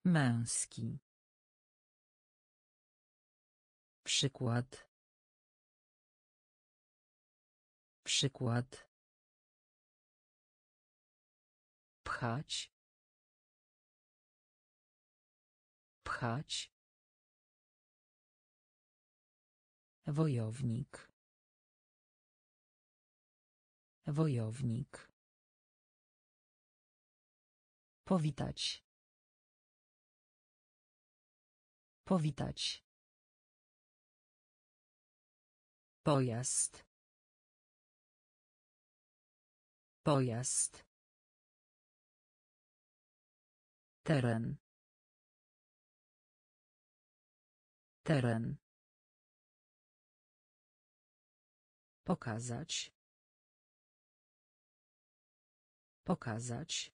Męski. Przykład. Przykład. Pchać. Pchać. Wojownik. Wojownik. Powitać. Powitać. Pojazd. Pojazd. Teren. Teren. Pokazać. Pokazać.